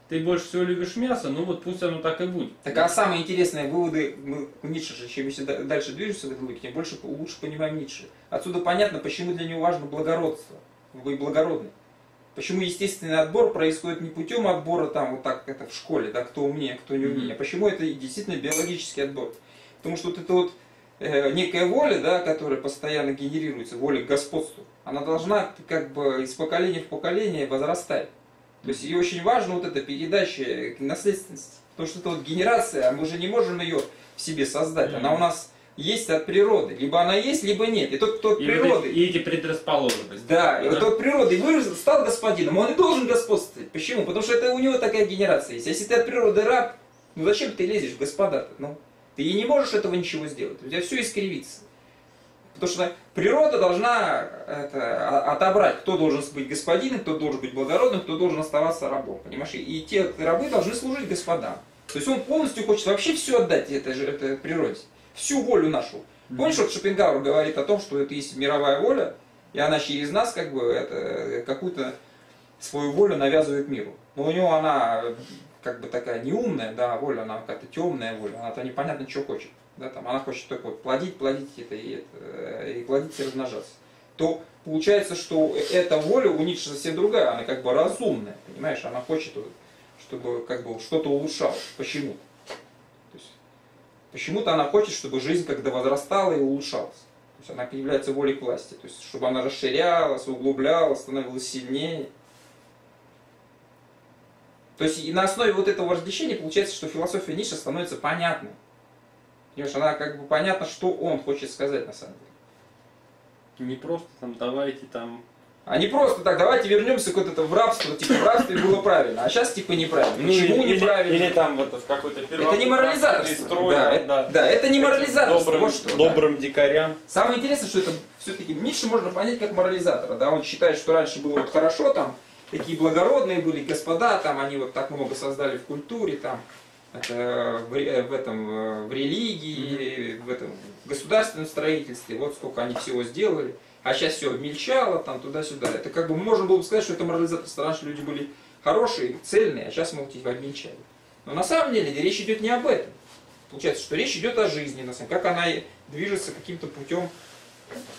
ты больше всего любишь мясо, ну вот пусть оно так и будет. Так а самые интересные выводы, мы у Ницше же, чем если да- дальше движемся в логике, тем больше лучше понимаем Ницше. Отсюда понятно, почему для него важно благородство. Вы благородный. Почему естественный отбор происходит не путем отбора там вот так это в школе, да, кто умнее, кто не умнее, а почему это действительно биологический отбор. Потому что вот это вот э, некая воля, да, которая постоянно генерируется, воля к господству, она должна как бы из поколения в поколение возрастать. То есть и очень важно вот эта передача наследственности. Потому что это вот генерация, а мы же не можем ее в себе создать. Она у нас есть от природы. Либо она есть, либо нет. И тот, кто от природы... и эти предрасположенности. Да, и вот от природы вырос, стал господином, он и должен господствовать. Почему? Потому что это у него такая генерация есть. Если ты от природы раб, ну зачем ты лезешь в господа-то? Ну, ты не можешь этого ничего сделать. У тебя все искривится. Потому что природа должна это, а- отобрать, кто должен быть господином, кто должен быть благородным, кто должен оставаться рабом. Понимаешь? И, те рабы должны служить господам. То есть он полностью хочет вообще все отдать этой, же- этой природе. Всю волю нашу. Помнишь, вот Шопенгауэр говорит о том, что это есть мировая воля, и она через нас как бы это, какую-то свою волю навязывает миру. Но у него она как бы такая неумная, да, воля, она какая-то темная воля, она-то непонятно, что хочет. Да, там, она хочет только вот плодить, плодить это и, это, э, и плодить и размножаться. То получается, что эта воля у Ницше совсем другая, она как бы разумная, понимаешь, она хочет, чтобы как бы что-то улучшалось. Почему? То есть, почему-то она хочет, чтобы жизнь когда возрастала и улучшалась. То есть она является волей к власти. То есть, чтобы она расширялась, углублялась, становилась сильнее. То есть и на основе вот этого различения получается, что философия Ницше становится понятной. Понимаешь, она как бы понятно, что он хочет сказать на самом деле. Не просто там давайте там. А не просто так, давайте вернемся к вот это в рабство, типа в рабстве было правильно, а сейчас типа неправильно. Ну, Почему или, неправильно? Или, там вот в какой-то это не морализаторство. строй, да, это, да. да, это не морализаторство. Добрым, вот что, да. добрым дикарям. Самое интересное, что это все-таки Ницше можно понять как морализатора. Да? Он считает, что раньше было вот хорошо, там такие благородные были господа, там они вот так много создали в культуре, там это в, в этом э, в религии, в этом в государственном строительстве, вот сколько они всего сделали. А сейчас все обмельчало, там туда-сюда. Это как бы можно было бы сказать, что это морализаторство. Раньше люди были хорошие, цельные, а сейчас, мол, типа обмельчали. Но на самом деле речь идет не об этом. Получается, что речь идет о жизни, на самом деле, как она движется каким-то путем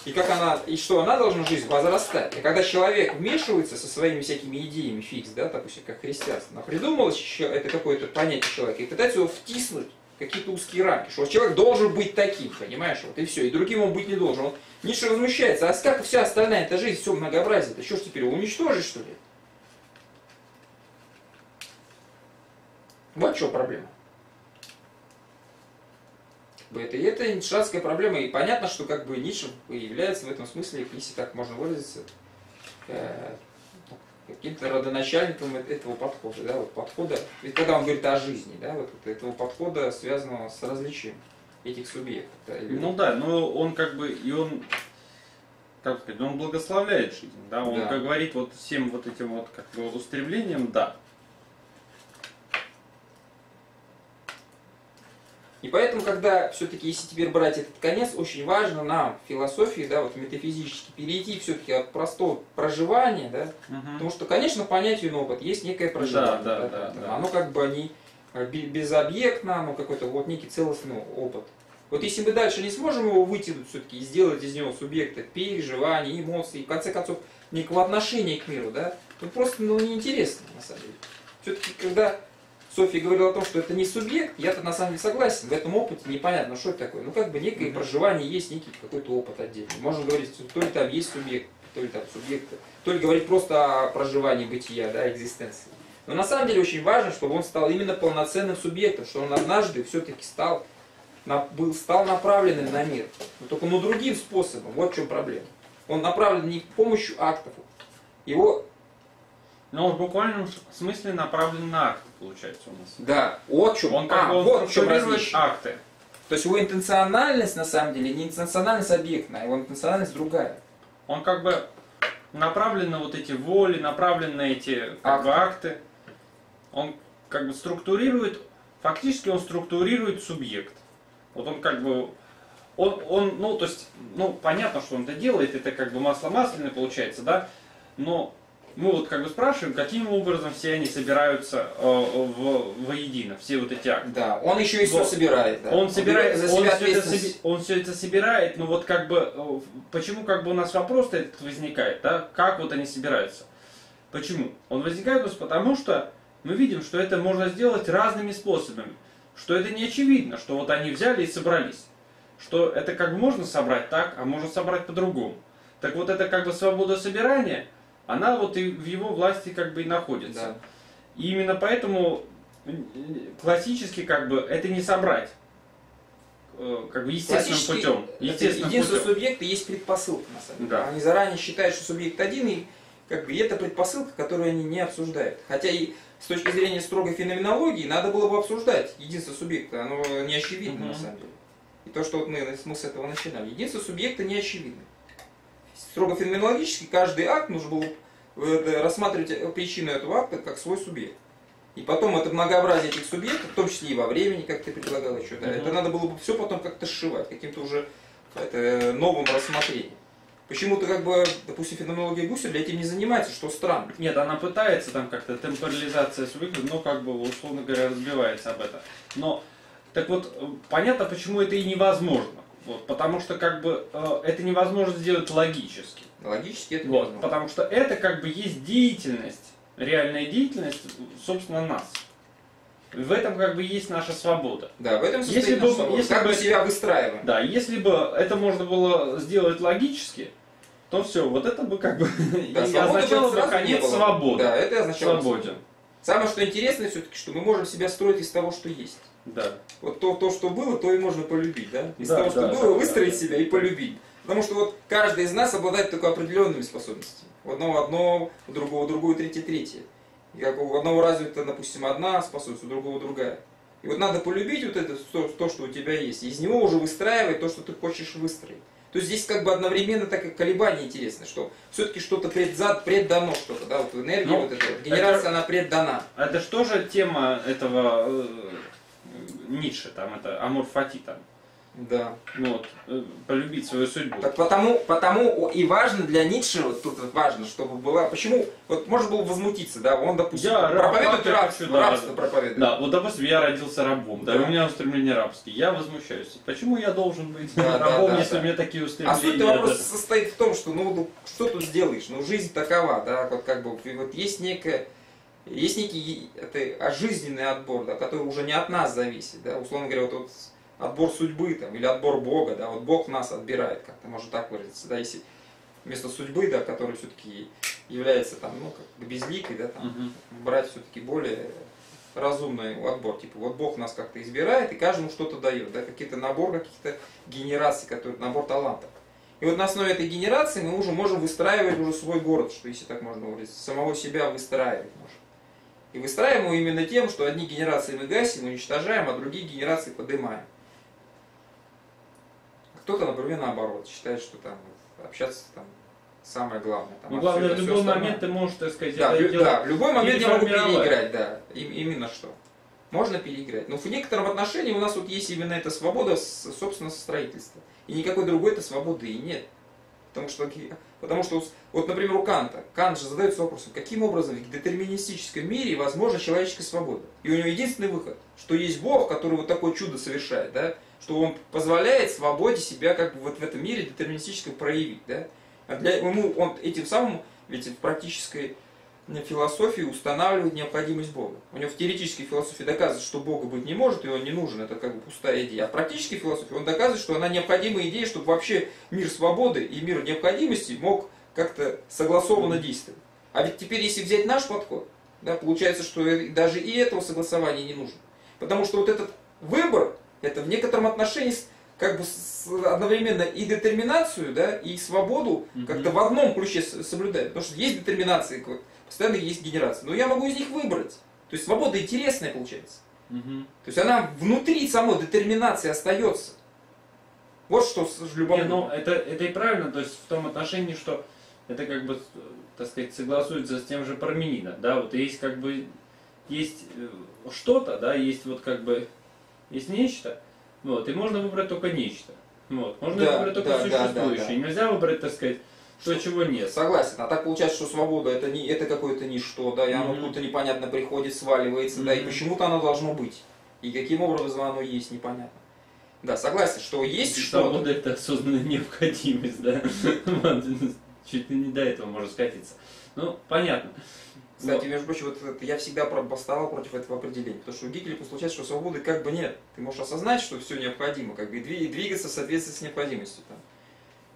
и как она, и что она должна жизнь возрастать. И когда человек вмешивается со своими всякими идеями фикс, да, допустим, как христианство, она придумала еще это какое-то понятие человека и пытается его втиснуть какие-то узкие рамки, что человек должен быть таким, понимаешь, вот и все, и другим он быть не должен. Он Ницше возмущается, а как вся остальная эта жизнь, все многообразие, это что ж теперь, уничтожить, что ли? Вот чем проблема. Бы Это, и это ницшанская проблема. И понятно, что как бы Ницше является в этом смысле, если так можно выразиться, э, каким-то родоначальником этого подхода. Да, вот подхода. Ведь когда он говорит о жизни, да, вот этого подхода, связанного с различием этих субъектов. да, или- Ну да, но он как бы, и он, как сказать, он благословляет жизнь, да, он Да. как говорит вот всем вот этим вот как бы устремлением, да. И поэтому, когда все-таки, если теперь брать этот конец, очень важно нам в философии, да, вот метафизически перейти все-таки от простого проживания, да, Потому что, конечно, понятие опыт есть некое проживание. Да, да, да, там, да. Оно как бы не э, бе- безобъектно, оно какой-то вот некий целостный опыт. Вот если мы дальше не сможем его вытянуть все-таки и сделать из него субъекта переживаний, эмоций, и в конце концов некого отношения к миру, да, то просто ну, неинтересно на самом деле. Все-таки, когда Софья говорила о том, что это не субъект, я-то на самом деле согласен. В этом опыте непонятно, что это такое. Ну, как бы некое Мгм. проживание есть, некий какой-то опыт отдельный. Можно говорить, то ли там есть субъект, то ли там субъекты, то ли говорить просто о проживании бытия, да, экзистенции. Но на самом деле очень важно, чтобы он стал именно полноценным субъектом, что он однажды все-таки стал, на- был, стал направленным на мир. Но только но другим способом. Вот в чем проблема. Он направлен не помощью актов. Его, Но он в буквальном смысле направлен на акты, получается, у нас. да, чем, Он как а, он вот чем акты. То есть его интенциональность на самом деле не интенциональность объектная, а его интенциональность другая. Он как бы направлен на вот эти воли, направлен на эти как бы, акты. Он как бы структурирует, фактически он структурирует субъект. Вот он как бы, он, он, ну, то есть, ну, понятно, что он это делает, это как бы масло масляное получается, да, но мы вот как бы спрашиваем, каким образом все они собираются э, в, воедино, все вот эти акты. Да, он еще и все Вот. собирает. да. Он собирает, берет за он себя все, это он все это собирает, но вот как бы, э, почему как бы у нас вопрос этот возникает, да, как вот они собираются? Почему? Он возникает у нас потому, что мы видим, что это можно сделать разными способами, что это не очевидно, что вот они взяли и собрались, что это как бы можно собрать так, а можно собрать по-другому. Так вот это как бы свобода собирания, она вот и в его власти как бы и находится. Да. И именно поэтому э, классически как бы это не собрать. Э, Как бы естественным путем. Естественным единство путем. субъекта есть предпосылка, на самом деле. Да. Они заранее считают, что субъект один, и как бы и это предпосылка, которую они не обсуждают. Хотя и с точки зрения строгой феноменологии надо было бы обсуждать единство субъекта, оно не очевидно Мгм. на самом деле. И то, что вот мы, мы с этого начинали. Единство субъекта не очевидно. Строго феноменологически каждый акт нужно было э, рассматривать причину этого акта как свой субъект. И потом это многообразие этих субъектов, в том числе и во времени, как ты предлагал еще, да, это надо было бы все потом как-то сшивать, каким-то уже это, новым рассмотрением. Почему-то, как бы, допустим, феноменология Гусселя этим не занимается, что странно. Нет, она пытается там как-то темпорализация субъекта, но как бы условно говоря разбивается об это. Но так вот э, понятно, почему это и невозможно. Вот, потому что как бы э, это невозможно сделать логически. Логически это Вот, невозможно. потому что это как бы есть деятельность, реальная деятельность, собственно, нас. В этом как бы есть наша свобода. Да, в этом Если состоит бы- наша свобода. если как бы- мы себя выстраиваем. Да, если бы это можно было сделать логически, то все, вот это бы как бы Да, и означало бы конец свободы. Да, это означало Свободен. Самое что интересное все-таки, что мы можем себя строить из того, что есть. Да. Вот то, то, что было, то и можно полюбить, да? Из Да, того, что да, было, да, выстроить да. себя и полюбить. Потому что вот каждый из нас обладает только определенными способностями. У одного одно, у другого другое, третье третье. И как у одного развита, допустим, одна способность, у другого другая. И вот надо полюбить вот это, то, то, что у тебя есть, и из него уже выстраивать то, что ты хочешь выстроить. То есть здесь как бы одновременно так и колебания интересны, что все-таки что-то предзад, преддано что-то, да, вот энергия, Ну, вот эта вот генерация, это- она преддана. Это что же тема этого э, Ницше, там это Амор Фати там. Да. Вот, э, полюбить свою судьбу. Так потому, потому и важно для Ницше, вот тут важно, чтобы была... Почему? Вот можно было возмутиться, да, он, допустим, Я раб, проповедует я рабство, хочу, да, рабство да. проповедует. Да, вот допустим, я родился рабом, да, Да. у меня устремления рабские. Я возмущаюсь. Почему я должен быть Да, да, рабом, да, если да. у меня такие А устремления? суть да? вопроса состоит в том, что ну, ну, что тут сделаешь? Ну жизнь такова, да, вот как бы вот есть некая есть некий это, жизненный отбор, да, который уже не от нас зависит, да, условно говоря, вот, вот отбор судьбы там, или отбор Бога, да, вот Бог нас отбирает, как-то можно так выразиться, да, если вместо судьбы, да, которая все-таки является там, ну, как безликой, да, там, Мгм. брать все-таки более разумный отбор. Типа вот Бог нас как-то избирает и каждому что-то дает, да, какие-то набор каких-то генераций, которые, набор талантов. И вот на основе этой генерации мы уже можем выстраивать уже свой город, что если так можно говорить, самого себя выстраивать можем. И выстраиваем его именно тем, что одни генерации мы гасим, уничтожаем, а другие генерации поднимаем. Кто-то, например, наоборот, считает, что там общаться там самое главное. Там, Ну, главное, в любой момент ты можешь, так сказать, Да, это лю- да, в любой момент я могу переиграть, да. Им- именно что. Можно переиграть. Но в некотором отношении у нас вот есть именно эта свобода, собственно, строительства. И никакой другой этой свободы и нет. Потому что, потому что, вот, например, у Канта, Кант же задается вопросом, каким образом в детерминистическом мире возможна человеческая свобода? И у него единственный выход, что есть Бог, который вот такое чудо совершает, да, что он позволяет свободе себя как бы вот в этом мире детерминистически проявить, да. А для ему он этим самым, ведь в практической философии устанавливает необходимость Бога. У него в теоретической философии доказывает, что Бога быть не может, и он не нужен, это как бы пустая идея. А в практической философии он доказывает, что она необходимая идея, чтобы вообще мир свободы и мир необходимости мог как-то согласованно действовать. А ведь теперь, если взять наш подход, Да, получается, что даже и этого согласования не нужно. Потому что вот этот выбор, это в некотором отношении как бы одновременно и детерминацию, да, и свободу как-то в одном ключе соблюдает. Потому что есть детерминация, вот, постоянно есть генерация. Но я могу из них выбрать. То есть свобода интересная получается. Мгм. То есть она внутри самой детерминации остается. Вот что любопытно. ну это, это и правильно, то есть в том отношении, что это как бы, так сказать, согласуется с тем же Парменином, да, вот есть как бы, есть э, что-то, да, есть вот как бы, есть нечто, вот, и можно выбрать только нечто, вот, можно Да, выбрать только да, да, да, существующее, нельзя выбрать, так сказать, то, Что- чего нет. Согласен. А так получается, что свобода это не это какое-то ничто, да, и оно Мгм. откуда-то непонятно приходит, сваливается, да, и почему-то оно должно быть. И каким образом оно есть, непонятно. Да, согласен, что есть что-то. Свобода это осознанная необходимость, да, чуть ли не до этого можно скатиться. Ну, понятно. Кстати, между прочим, вот это я всегда восставал против этого определения. Потому что у Гегеля получается, что свободы как бы нет. Ты можешь осознать, что все необходимо, как бы и двигаться в соответствии с необходимостью. Там.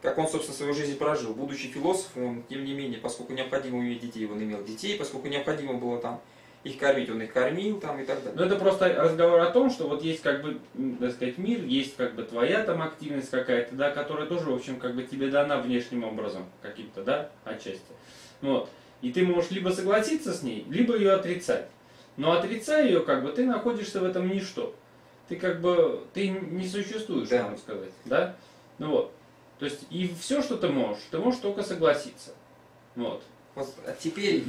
Как он, собственно, свою жизнь прожил. Будучи философом, он, тем не менее, поскольку необходимо иметь детей, он имел детей, поскольку необходимо было там их кормить, он их кормил там и так далее. Ну это просто разговор о том, что вот есть как бы, так сказать, мир, есть как бы твоя там активность какая-то, да, которая тоже, в общем, как бы тебе дана внешним образом каким-то, да, отчасти. Вот. И ты можешь либо согласиться с ней, либо ее отрицать. Но отрицая ее, как бы, ты находишься в этом ничто. Ты как бы, ты не существуешь, Да. можно сказать, да? Ну вот. То есть, и все, что ты можешь, ты можешь только согласиться. Вот. Вот, а теперь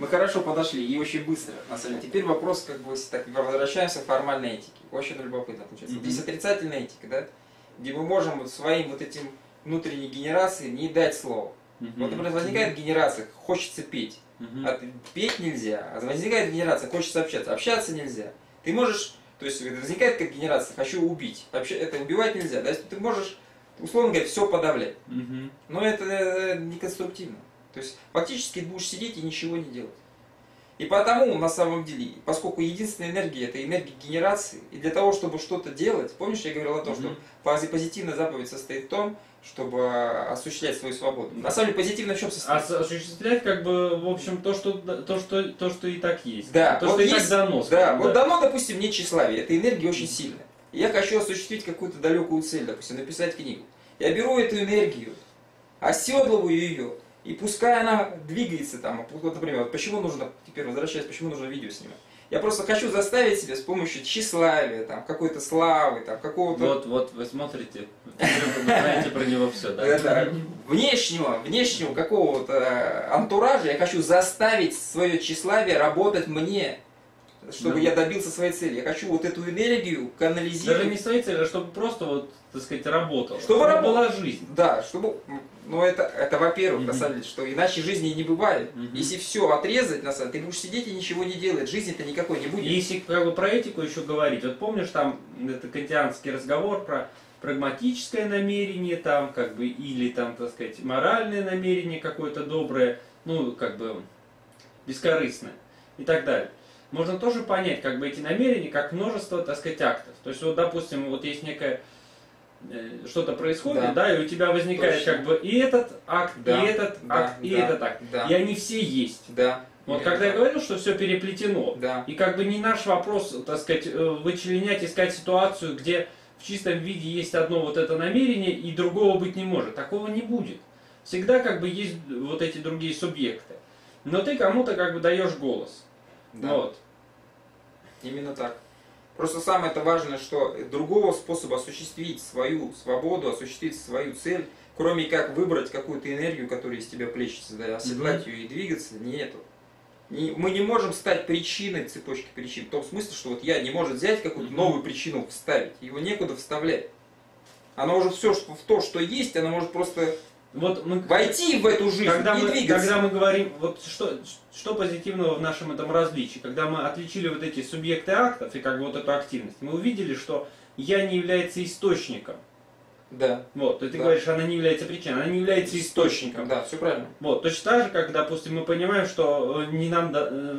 мы хорошо подошли и очень быстро. На самом деле. Теперь вопрос, как бы, так возвращаемся к формальной этике. Очень любопытно получается. Есть отрицательная этика, да, где мы можем вот своим вот этим внутренней генерации не дать слова. Вот, например, возникает генерация, хочется петь. А петь нельзя. А возникает генерация, хочется общаться. Общаться нельзя. Ты можешь, то есть возникает как генерация, хочу убить. Вообще это убивать нельзя. Да? Ты можешь, условно говоря, все подавлять. Мгм. Но это э, не конструктивно. То есть фактически будешь сидеть и ничего не делать. И потому, на самом деле, поскольку единственная энергия это энергия генерации, и для того, чтобы что-то делать, помнишь, я говорил о том, что Мгм. пози- позитивная заповедь состоит в том, чтобы осуществлять свою свободу. На самом деле позитивно в чем состоит? Ос- осуществлять как бы в общем то что то что то что и так есть Да, то вот что и есть- так дано Да, скажем, вот дано, допустим, мне тщеславие, эта энергия очень сильная. Я хочу осуществить какую-то далекую цель, допустим, написать книгу. Я беру эту энергию, оседлываю ее, и пускай она двигается там. Вот, например, вот почему нужно, теперь возвращаясь, почему нужно видео снимать. Я просто хочу заставить себя с помощью тщеславия, там, какой-то славы, там, какого-то вот вот вы смотрите вы знаете про него все да это, внешнего, внешнего какого-то антуража, я хочу заставить свое тщеславие работать мне, чтобы Да. я добился своей цели. Я хочу вот эту энергию даже канализировать. не своей цели а чтобы просто вот так сказать работало Чтобы работало. была жизнь Да, чтобы, ну это, это во-первых, на самом деле, что иначе жизни не бывает. Если все отрезать, на самом деле, ты будешь сидеть и ничего не делать, жизни-то никакой не будет. если как бы про этику еще говорить вот помнишь там это кантианский разговор про прагматическое намерение там как бы или там так сказать моральное намерение какое-то доброе ну как бы бескорыстное и так далее можно тоже понять как бы эти намерения как множество так сказать актов то есть вот допустим вот есть некое э, что-то происходит, Да. да. и у тебя возникает Точно. как бы и этот акт, Да, и этот да, акт, и да, этот акт. да. И они все есть. Да. Вот Именно когда я так. говорил, что все переплетено, Да. и как бы не наш вопрос, так сказать, э, вычленять, искать ситуацию, где в чистом виде есть одно вот это намерение и другого быть не может. Такого не будет. Всегда как бы есть вот эти другие субъекты. Но ты кому-то как бы даешь голос. Да. Вот. Именно так. Просто самое это важное, что другого способа осуществить свою свободу, осуществить свою цель, кроме как выбрать какую-то энергию, которая из тебя плещется, да, оседлать ее и двигаться, нету. Не- мы не можем стать причиной цепочки причин. В том смысле, что вот я не может взять какую-то Мгм. новую причину вставить. Его некуда вставлять. Оно уже все что, в то, что есть, оно может просто Вот мы войти в эту жизнь когда и мы, двигаться. когда мы говорим, вот что, что позитивного в нашем этом различии, когда мы отличили вот эти субъекты актов и как бы вот эту активность, мы увидели, что я не является источником. Да. Вот, то ты Да. говоришь, она не является причиной, она не является источником. Да, все правильно. Вот, точно так же, как, допустим, мы понимаем, что э, не нам, э,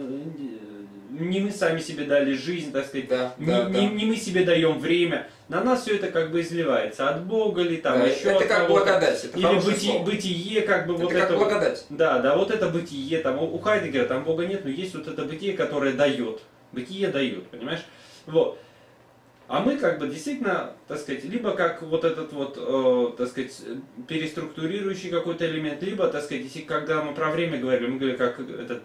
не мы сами себе дали жизнь, так сказать, Да, не, да, не- да. не мы себе даем время. На нас все это как бы изливается. От Бога ли там Да, еще это как благодать, это Или быти- слово. бытие, как бы Это вот как это. благодать. Да, да, вот это бытие, там у у Хайдегера там Бога нет, но есть вот это бытие, которое дает. Бытие дает, понимаешь? Вот. А мы как бы действительно, так сказать, либо как вот этот вот, э, так сказать, переструктурирующий какой-то элемент, либо, так сказать, если когда мы про время говорили, мы говорили как этот,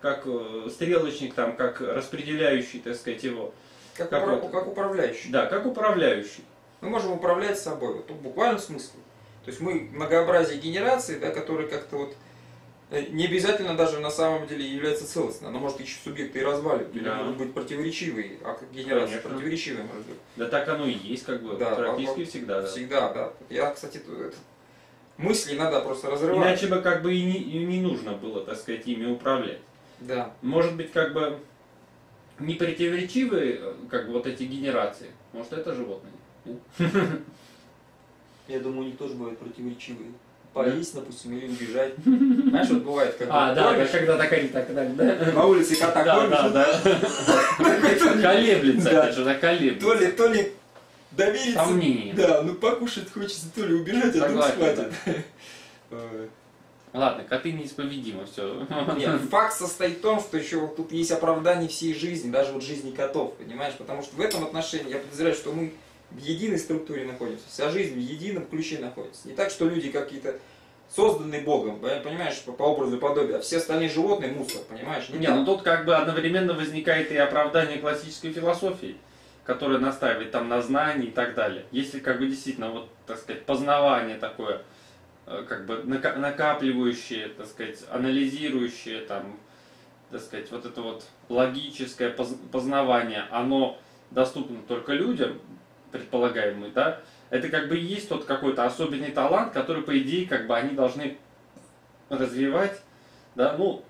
как э, стрелочник там, как распределяющий, так сказать, его. Как, Как упра- вот. как управляющий. Да, как управляющий. Мы можем управлять собой, вот, в буквальном смысле. То есть мы многообразие генераций, да, которые как-то вот э, не обязательно даже на самом деле является целостной. Она может еще субъекты и разваливать, или Да. может быть противоречивой, а как генерация Конечно. противоречивая может быть. Да так оно и есть, как бы, Да, практически во- всегда, да. Всегда, да. Я, кстати, это- мысли иногда просто разрывать. Иначе бы как бы и не, и не нужно было, так сказать, ими управлять. Да. Может быть, как бы не противоречивые, э, как бы вот эти генерации. Может, это животные. Я думаю, у них тоже бывают противоречивые. Поесть, допустим, или убежать. Знаешь, вот бывает, как А, да, когда так они так, так, да? на улице кота Да, да, да. Колеблется, опять же, колеблется. то ли, то ли довериться, Сомнения. да, ну покушать хочется, то ли убежать, а схватит. Ой. Ладно, коты неисповедимы, все. Нет, факт состоит в том, что еще вот тут есть оправдание всей жизни, даже вот жизни котов, понимаешь? Потому что в этом отношении я подозреваю, что мы в единой структуре находимся, вся жизнь в едином ключе находится. Не так, что люди какие-то созданные Богом, пон- понимаешь, по, по образу и подобию, а все остальные животные мусор, понимаешь? Не ну тут как бы одновременно возникает и оправдание классической философии, которая настаивает там на знании и так далее. Если как бы действительно вот, так сказать, познавание такое, как бы нака- накапливающее, так сказать, анализирующее там, так сказать, вот это вот логическое поз- познавание, оно доступно только людям, предполагаемый, да, это как бы и есть тот какой-то особенный талант, который, по идее, как бы они должны развивать, да, ну,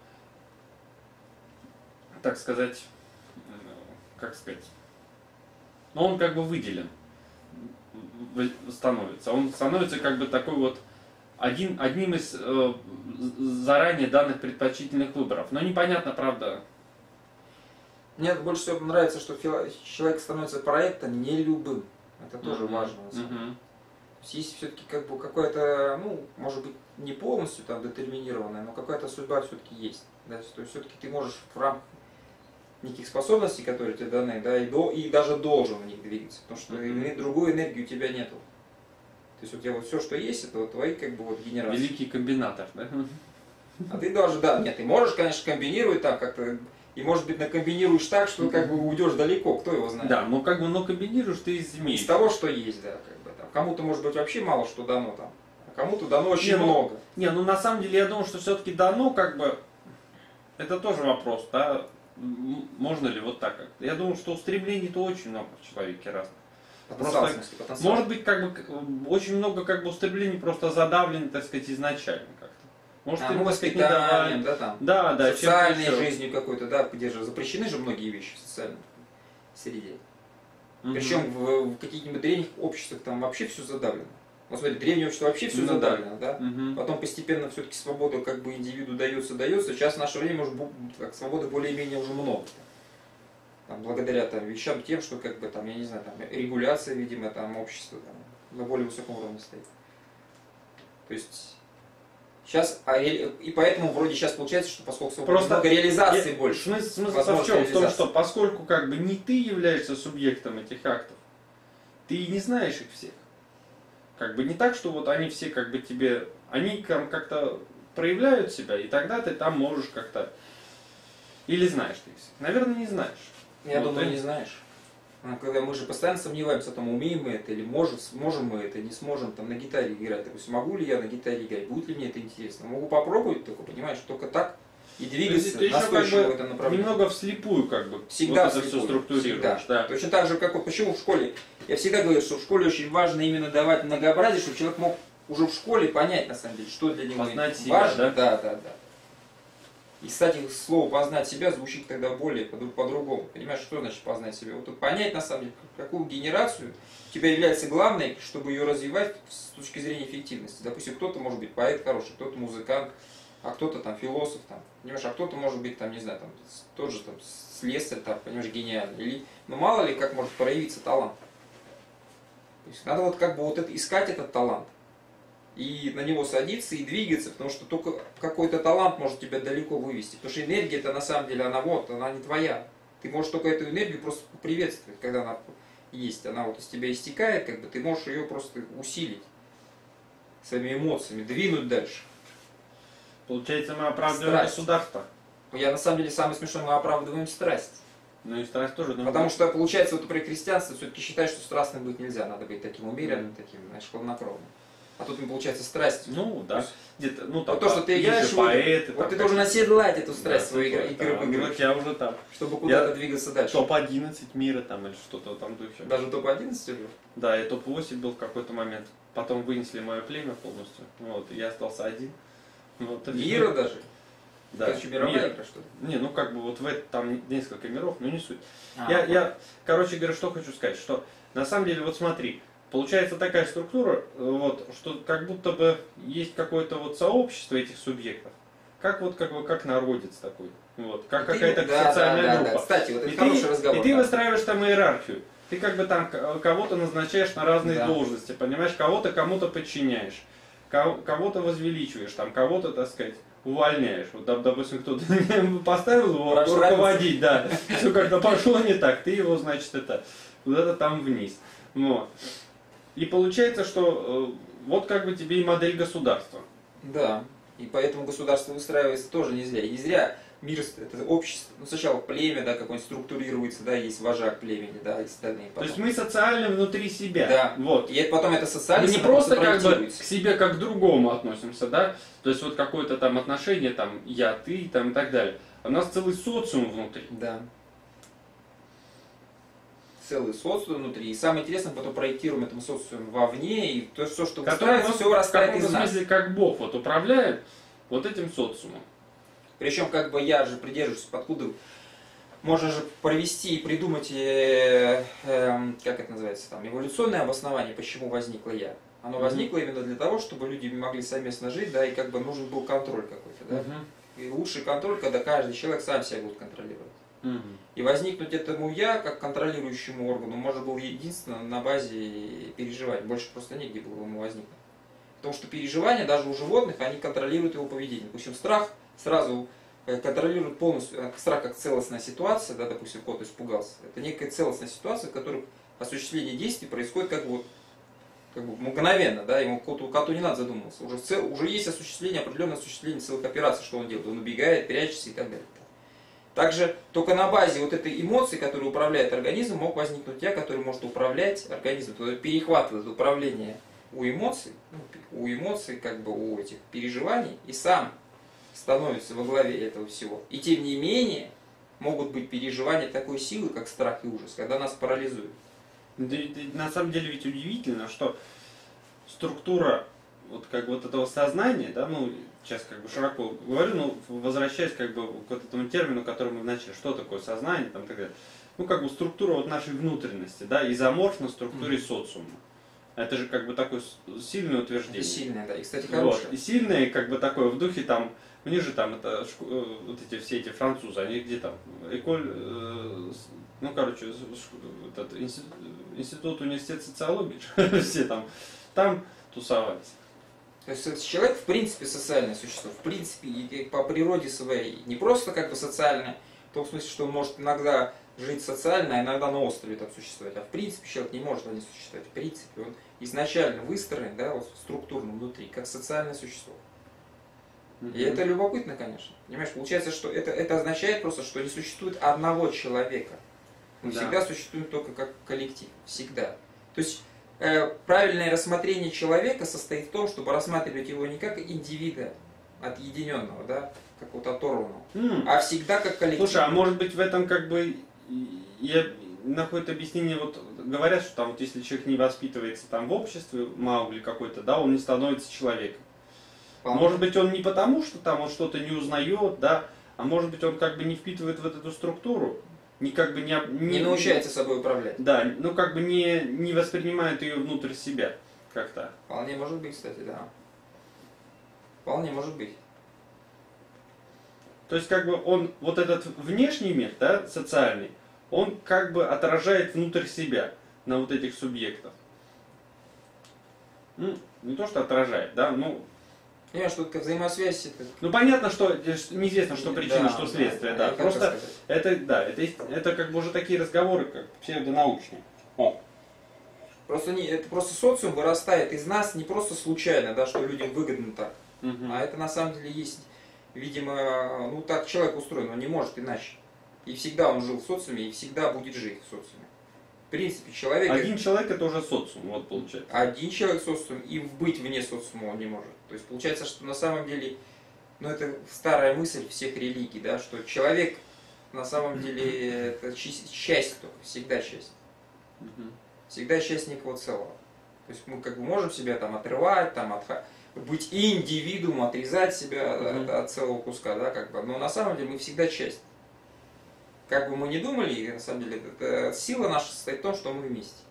так сказать, э, как сказать, но он как бы выделен становится. Он становится как бы такой вот один, одним из э, заранее данных предпочтительных выборов. Но непонятно, правда, Мне больше всего нравится, что человек становится проектом не любым. Это тоже Мгм. важно. на самом деле. Мгм. То есть есть все-таки как бы какое-то, ну, может быть, не полностью там детерминированная, но какая-то судьба все-таки есть. Да? То есть все-таки ты можешь в рамках неких способностей, которые тебе даны, да, и, до, и даже должен в них двигаться, потому что Мгм. и другой энергии у тебя нету. То есть у тебя вот все, что есть, это вот твои как бы вот генерации. великий комбинатор, да? А ты даже, да, нет, ты можешь, конечно, комбинировать так как-то, и может быть накомбинируешь так, что как бы уйдешь далеко, кто его знает. Да, но как бы, но комбинируешь ты из Из змей. того, что есть, да, как бы там. Кому-то может быть вообще мало что дано там, а кому-то дано очень Не, ну, много. Не, ну на самом деле я думаю, что все-таки дано, как бы, это тоже вопрос, да, можно ли вот так? как-то. Я думаю, что устремлений-то очень много в человеке разных. Потенциал, Просто- потенциал. Может быть, как бы, очень много как бы устремлений просто задавлены, так сказать, изначально как-то. Может, а, ну, воспитанием, да, там. Да, да, социальной жизнью какой-то, да, же запрещены же многие вещи в социальной среде. Мгм. Причем в, в каких-нибудь древних обществах там вообще все задавлено. Вот смотри, древнее общество вообще все Ну да. задавлено, да? Мгм. Потом постепенно все-таки свобода как бы индивиду дается, дается. Сейчас в наше время уже так, свободы более-менее уже много. Там, благодаря там, вещам тем, что как бы там, я не знаю, там регуляция, видимо, там общество там, на более высоком уровне стоит. То есть сейчас, а и поэтому вроде сейчас получается, что поскольку Просто много реализации Я- больше. Смысл, смысл в чем? В том, что поскольку как бы не ты являешься субъектом этих актов, ты и не знаешь их всех. Как бы не так, что вот они все как бы тебе, они как-то проявляют себя, и тогда ты там можешь как-то... Или знаешь ты их всех? Наверное, не знаешь. Я Вот думаю, и- не знаешь. Ну, Когда мы же постоянно сомневаемся, там, умеем мы это, или можем, сможем мы это, не сможем там на гитаре играть. Допустим, могу ли я на гитаре играть, будет ли мне это интересно. Могу попробовать только, понимаешь, только так и двигаться ты еще как настойчиво бы в этом направлении. Немного вслепую как бы Всегда вот это все вслепую, структурируешь. всегда. Да. Точно так же, как вот почему в школе. Я всегда говорю, что в школе очень важно именно давать многообразие, чтобы человек мог уже в школе понять, на самом деле, что для него Познать себя, важно. да? Да, да, да. И, кстати, слово «познать себя» звучит тогда более по- по-другому. Понимаешь, что значит познать себя? Вот понять, на самом деле, какую генерацию у тебя является главной, чтобы ее развивать с точки зрения эффективности. Допустим, кто-то может быть поэт хороший, кто-то музыкант, а кто-то там философ, там, понимаешь, а кто-то может быть там, не знаю, там, тот же там слесарь, там, понимаешь, гениальный. Или, ну мало ли как может проявиться талант. То есть надо вот как бы вот это, искать этот талант. И на него садиться и двигаться, потому что только какой-то талант может тебя далеко вывести. Потому что энергия это на самом деле, она вот, она не твоя. Ты можешь только эту энергию просто приветствовать, когда она есть. Она вот из тебя истекает, как бы ты можешь ее просто усилить своими эмоциями, двинуть дальше. Получается, мы оправдываем Страсть. государство. Я на самом деле самый смешной, мы оправдываем страсть. Ну и страсть тоже. ну, Потому что получается, вот при христианстве все-таки считают, что страстным быть нельзя, надо быть таким умеренным, таким, знаешь, хладнокровным. А тут, получается, страсть. Ну, да. Где-то, ну, там, Вот то, что ты есть играешь, же вот, поэты, вот там ты должен оседлать эту страсть Да, своей игры, игры в игры, Вот я уже там. чтобы куда-то Я- двигаться дальше. Топ-11 мира там или что-то там духе. Даже топ-11 уже? Да, я топ-8 был в какой-то момент. Потом вынесли мое племя полностью. Вот, и я остался один. Вот, и Мира даже? Да, Короче, мировая мира. игра, что ли? Не, ну как бы вот в это там несколько миров, но не суть. А, я, вот. я, короче говоря, что хочу сказать, что на самом деле, вот смотри, получается такая структура, э, вот, что как будто бы есть какое-то вот сообщество этих субъектов, как вот как бы как народец такой, вот, как какая-то да, социальная да, да, группа. да. Кстати, вот это И хороший ты, разговор. и ты да. выстраиваешь там иерархию. Ты как бы там к- кого-то назначаешь на разные Да. должности, понимаешь, кого-то кому-то подчиняешь, кого- кого-то возвеличиваешь, там, кого-то, так сказать, увольняешь. Вот, доп- допустим, кто-то поставил его Прошарился. руководить, да, все как-то пошло не так, ты его, значит, это, куда-то там вниз. Вот. И получается, что э, вот как бы тебе и модель государства. Да. И поэтому государство выстраивается тоже не зря. И не зря мир, это общество, ну сначала племя, да, какое-нибудь структурируется, да, есть вожак племени, да, и остальные. То потом. есть мы социально внутри себя. Да. Вот. И потом это социально Мы не просто как бы к себе как к другому относимся, да? То есть вот какое-то там отношение, там я, ты, там и так далее. У нас целый социум внутри. Да. Целый социум внутри. И самое интересное, потом проектируем этому социуму вовне, и то, все, что нас все каком-то из нас. смысле как Бог вот управляет вот этим социумом. Причем, как бы я же придерживаюсь, откуда можно же провести и придумать, э, эм, как это называется, там, эволюционное обоснование, почему возникло я. Оно Мгм. возникло именно для того, чтобы люди могли совместно жить, да, и как бы нужен был контроль какой-то, да. Мгм. И лучший контроль, когда каждый человек сам себя будет контролировать. Мгм. И возникнуть этому я, как контролирующему органу, можно было единственно на базе переживаний. Больше просто негде было ему возникнуть. Потому что переживания даже у животных, они контролируют его поведение. Допустим, страх сразу э, контролирует полностью, э, страх как целостная ситуация, да, допустим, кот испугался. Это некая целостная ситуация, в которой осуществление действий происходит как бы, как бы мгновенно, да, ему коту, коту не надо задумываться. Уже, цел- уже есть осуществление, определенное осуществление целых операций, что он делает. Он убегает, прячется и так далее. Также только на базе вот этой эмоции, которая управляет организмом, мог возникнуть я, который может управлять организмом. То есть перехватывает управление у эмоций, у эмоций, как бы у этих переживаний, и сам становится во главе этого всего. И тем не менее, могут быть переживания такой силы, как страх и ужас, когда нас парализуют. На самом деле ведь удивительно, что структура вот как вот этого сознания, да, ну, сейчас как бы широко говорю, но возвращаясь как бы к вот этому термину, который мы начали, что такое сознание, там, так далее. Ну, как бы структура вот нашей внутренности, да, изоморфна структуре социума. Это же как бы такое сильное Это утверждение. сильное, да. И, кстати, Вот. хорошее. И сильные, как бы такое в духе там, у них же там это э, вот эти все эти французы, они где там, Эколь, э, ну короче, этот институт, институт университет социологии, все там, там тусовались. То есть человек в принципе социальное существо, в принципе и по природе своей, не просто как бы социальное, в том смысле, что он может иногда жить социально, а иногда на острове там существовать, а в принципе человек не может не существовать, в принципе он изначально выстроен, да, вот структурно внутри, как социальное существо. И это любопытно, конечно. Понимаешь, получается, что это, это означает просто, что не существует одного человека. Мы Да. всегда существуем только как коллектив. Всегда. То есть правильное рассмотрение человека состоит в том, чтобы рассматривать его не как индивида отъединенного, да, как вот оторванного, М. а всегда как коллектив. Слушай, а может быть в этом как бы я находит объяснение, вот говорят, что там вот если человек не воспитывается там в обществе, Маугли какой-то, да, он не становится человеком. Вполне. Может быть, он не потому, что там он что-то не узнает, да, а может быть, он как бы не впитывает в эту структуру, не как бы не, об- не научается собой управлять. Да, ну как бы не, не воспринимает ее внутрь себя как-то. Вполне может быть, кстати, да. Вполне может быть. То есть как бы он, вот этот внешний мир, да, социальный, он как бы отражает внутрь себя на вот этих субъектов. Ну, не то, что отражает, да, ну, Понимаешь, что такая взаимосвязь это... ну понятно, что э, неизвестно, что причина, Да, что следствие, да, да. Просто сказать. это, да, это, это как бы уже такие разговоры, как псевдонаучные. О, Просто не, это просто социум вырастает из нас не просто случайно, да, что людям выгодно так. мгм. А это на самом деле есть, видимо, ну так человек устроен, он не может иначе. И всегда он жил в социуме, и всегда будет жить в социуме. В принципе, человек... Один человек это уже социум, вот получается. один человек в социуме, и быть вне социума он не может. То есть получается, что на самом деле, ну это старая мысль всех религий, да, что человек на самом деле это часть только, всегда часть. Всегда часть некого целого. То есть мы как бы можем себя там отрывать, там от, быть индивидуумом, отрезать себя от, Мгм. от целого куска, да, как бы. Но на самом деле мы всегда часть. Как бы мы ни думали, на самом деле это, сила наша состоит в том, что мы вместе.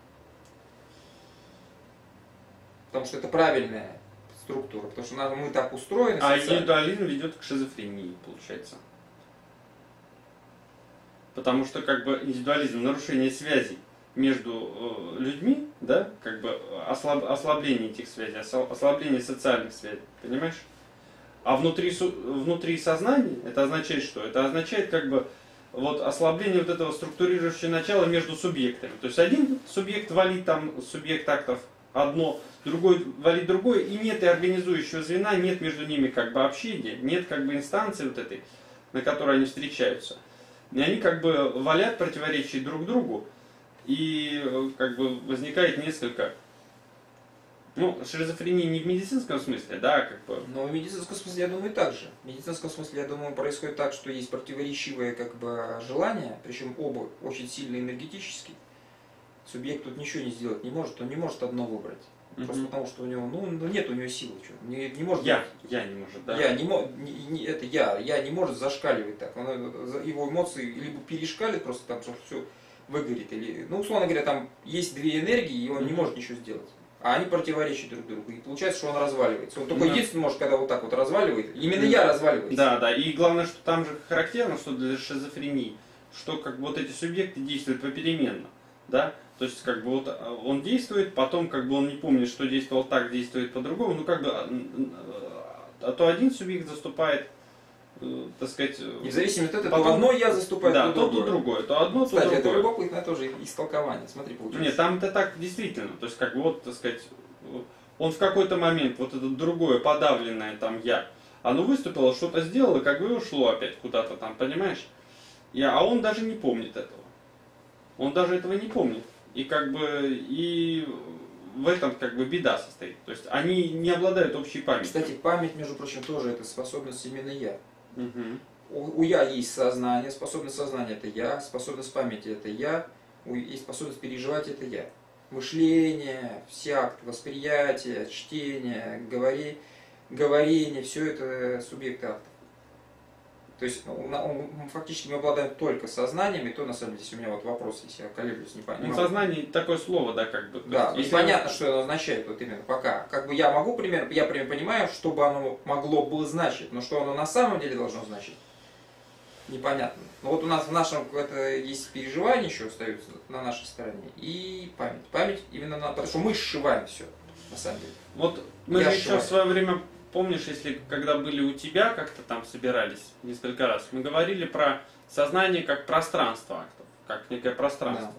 Потому что это правильная структура, потому что мы так устроены. А индивидуализм ведет к шизофрении, получается. Потому что как бы индивидуализм, нарушение связей между э, людьми, да, как бы ослаб- ослабление этих связей, ослабление социальных связей, понимаешь? А внутри, внутри сознания это означает что? Это означает как бы вот ослабление вот этого структурирующего начала между субъектами. То есть один субъект валит там субъект актов одно, другой валит другое, и нет и организующего звена, нет между ними как бы общения, нет как бы инстанции вот этой, на которой они встречаются. И они как бы валят противоречия друг другу, и э, как бы возникает несколько, ну, шизофрения не в медицинском смысле, да, как бы, Но в медицинском смысле, я думаю, так же. В медицинском смысле, я думаю, происходит так, что есть противоречивые как бы, желания, причем оба очень сильно энергетические. Субъект тут ничего не сделать не может, он не может одно выбрать. Просто Мгм. потому, что у него, ну, ну, нет у него силы, что, не, не может я, я не может, да. Я не, мо- не, не- это я, я не может зашкаливать так. Он, э, за- его эмоции либо перешкалит просто там, что все выгорит, или, ну, условно говоря, там есть две энергии, и он не Мгм. может ничего сделать. А они противоречат друг другу. И получается, что он разваливается. Он только Да. единственный может, когда вот так вот разваливает. Именно Да. я разваливаюсь. Да, да, и главное, что там же характерно, что для шизофрении, что как бы вот эти субъекты действуют попеременно, да, то есть как бы вот а, он действует, потом как бы он не помнит, что действовал так, действует по-другому, ну как бы, а, н- а то один субъект заступает, так сказать, И в зависимости от этого, Потом- то одно я заступаю, да, то то, то другое. то одно, то Кстати, это другое. любопытное тоже истолкование. Смотри, получается. Нет, там это так действительно. То есть, как бы вот, так сказать, он в какой-то момент, вот это другое, подавленное там я, оно выступило, что-то сделало, как бы ушло опять куда-то там, понимаешь? И, а он даже не помнит этого. Он даже этого не помнит. И как бы и в этом как бы беда состоит. То есть они не обладают общей памятью. Кстати, память, между прочим, тоже это способность именно я. Мгм. У, у я есть сознание, способность сознания это я, способность памяти это я, у, и способность переживать это я. Мышление, все акты восприятия, чтение, говори, говорение, все это субъекты актов. То есть ну, фактически мы обладаем только сознанием, и то на самом деле, если у меня вот вопрос, если я колеблюсь, не Ну, понимаю. сознание такое слово, да, как бы. Да, есть, если- непонятно, что оно означает вот именно пока. Как бы я могу примерно, я примерно понимаю, что бы оно могло бы значить, но что оно на самом деле должно значить, непонятно. Но вот у нас в нашем это есть переживания еще остаются на нашей стороне и память. Память именно на, потому что мы сшиваем все на самом деле. Вот мы Я же еще сшиваю. в свое время, помнишь, если когда были у тебя, как-то там собирались несколько раз, мы говорили про сознание как пространство актов, как некое пространство.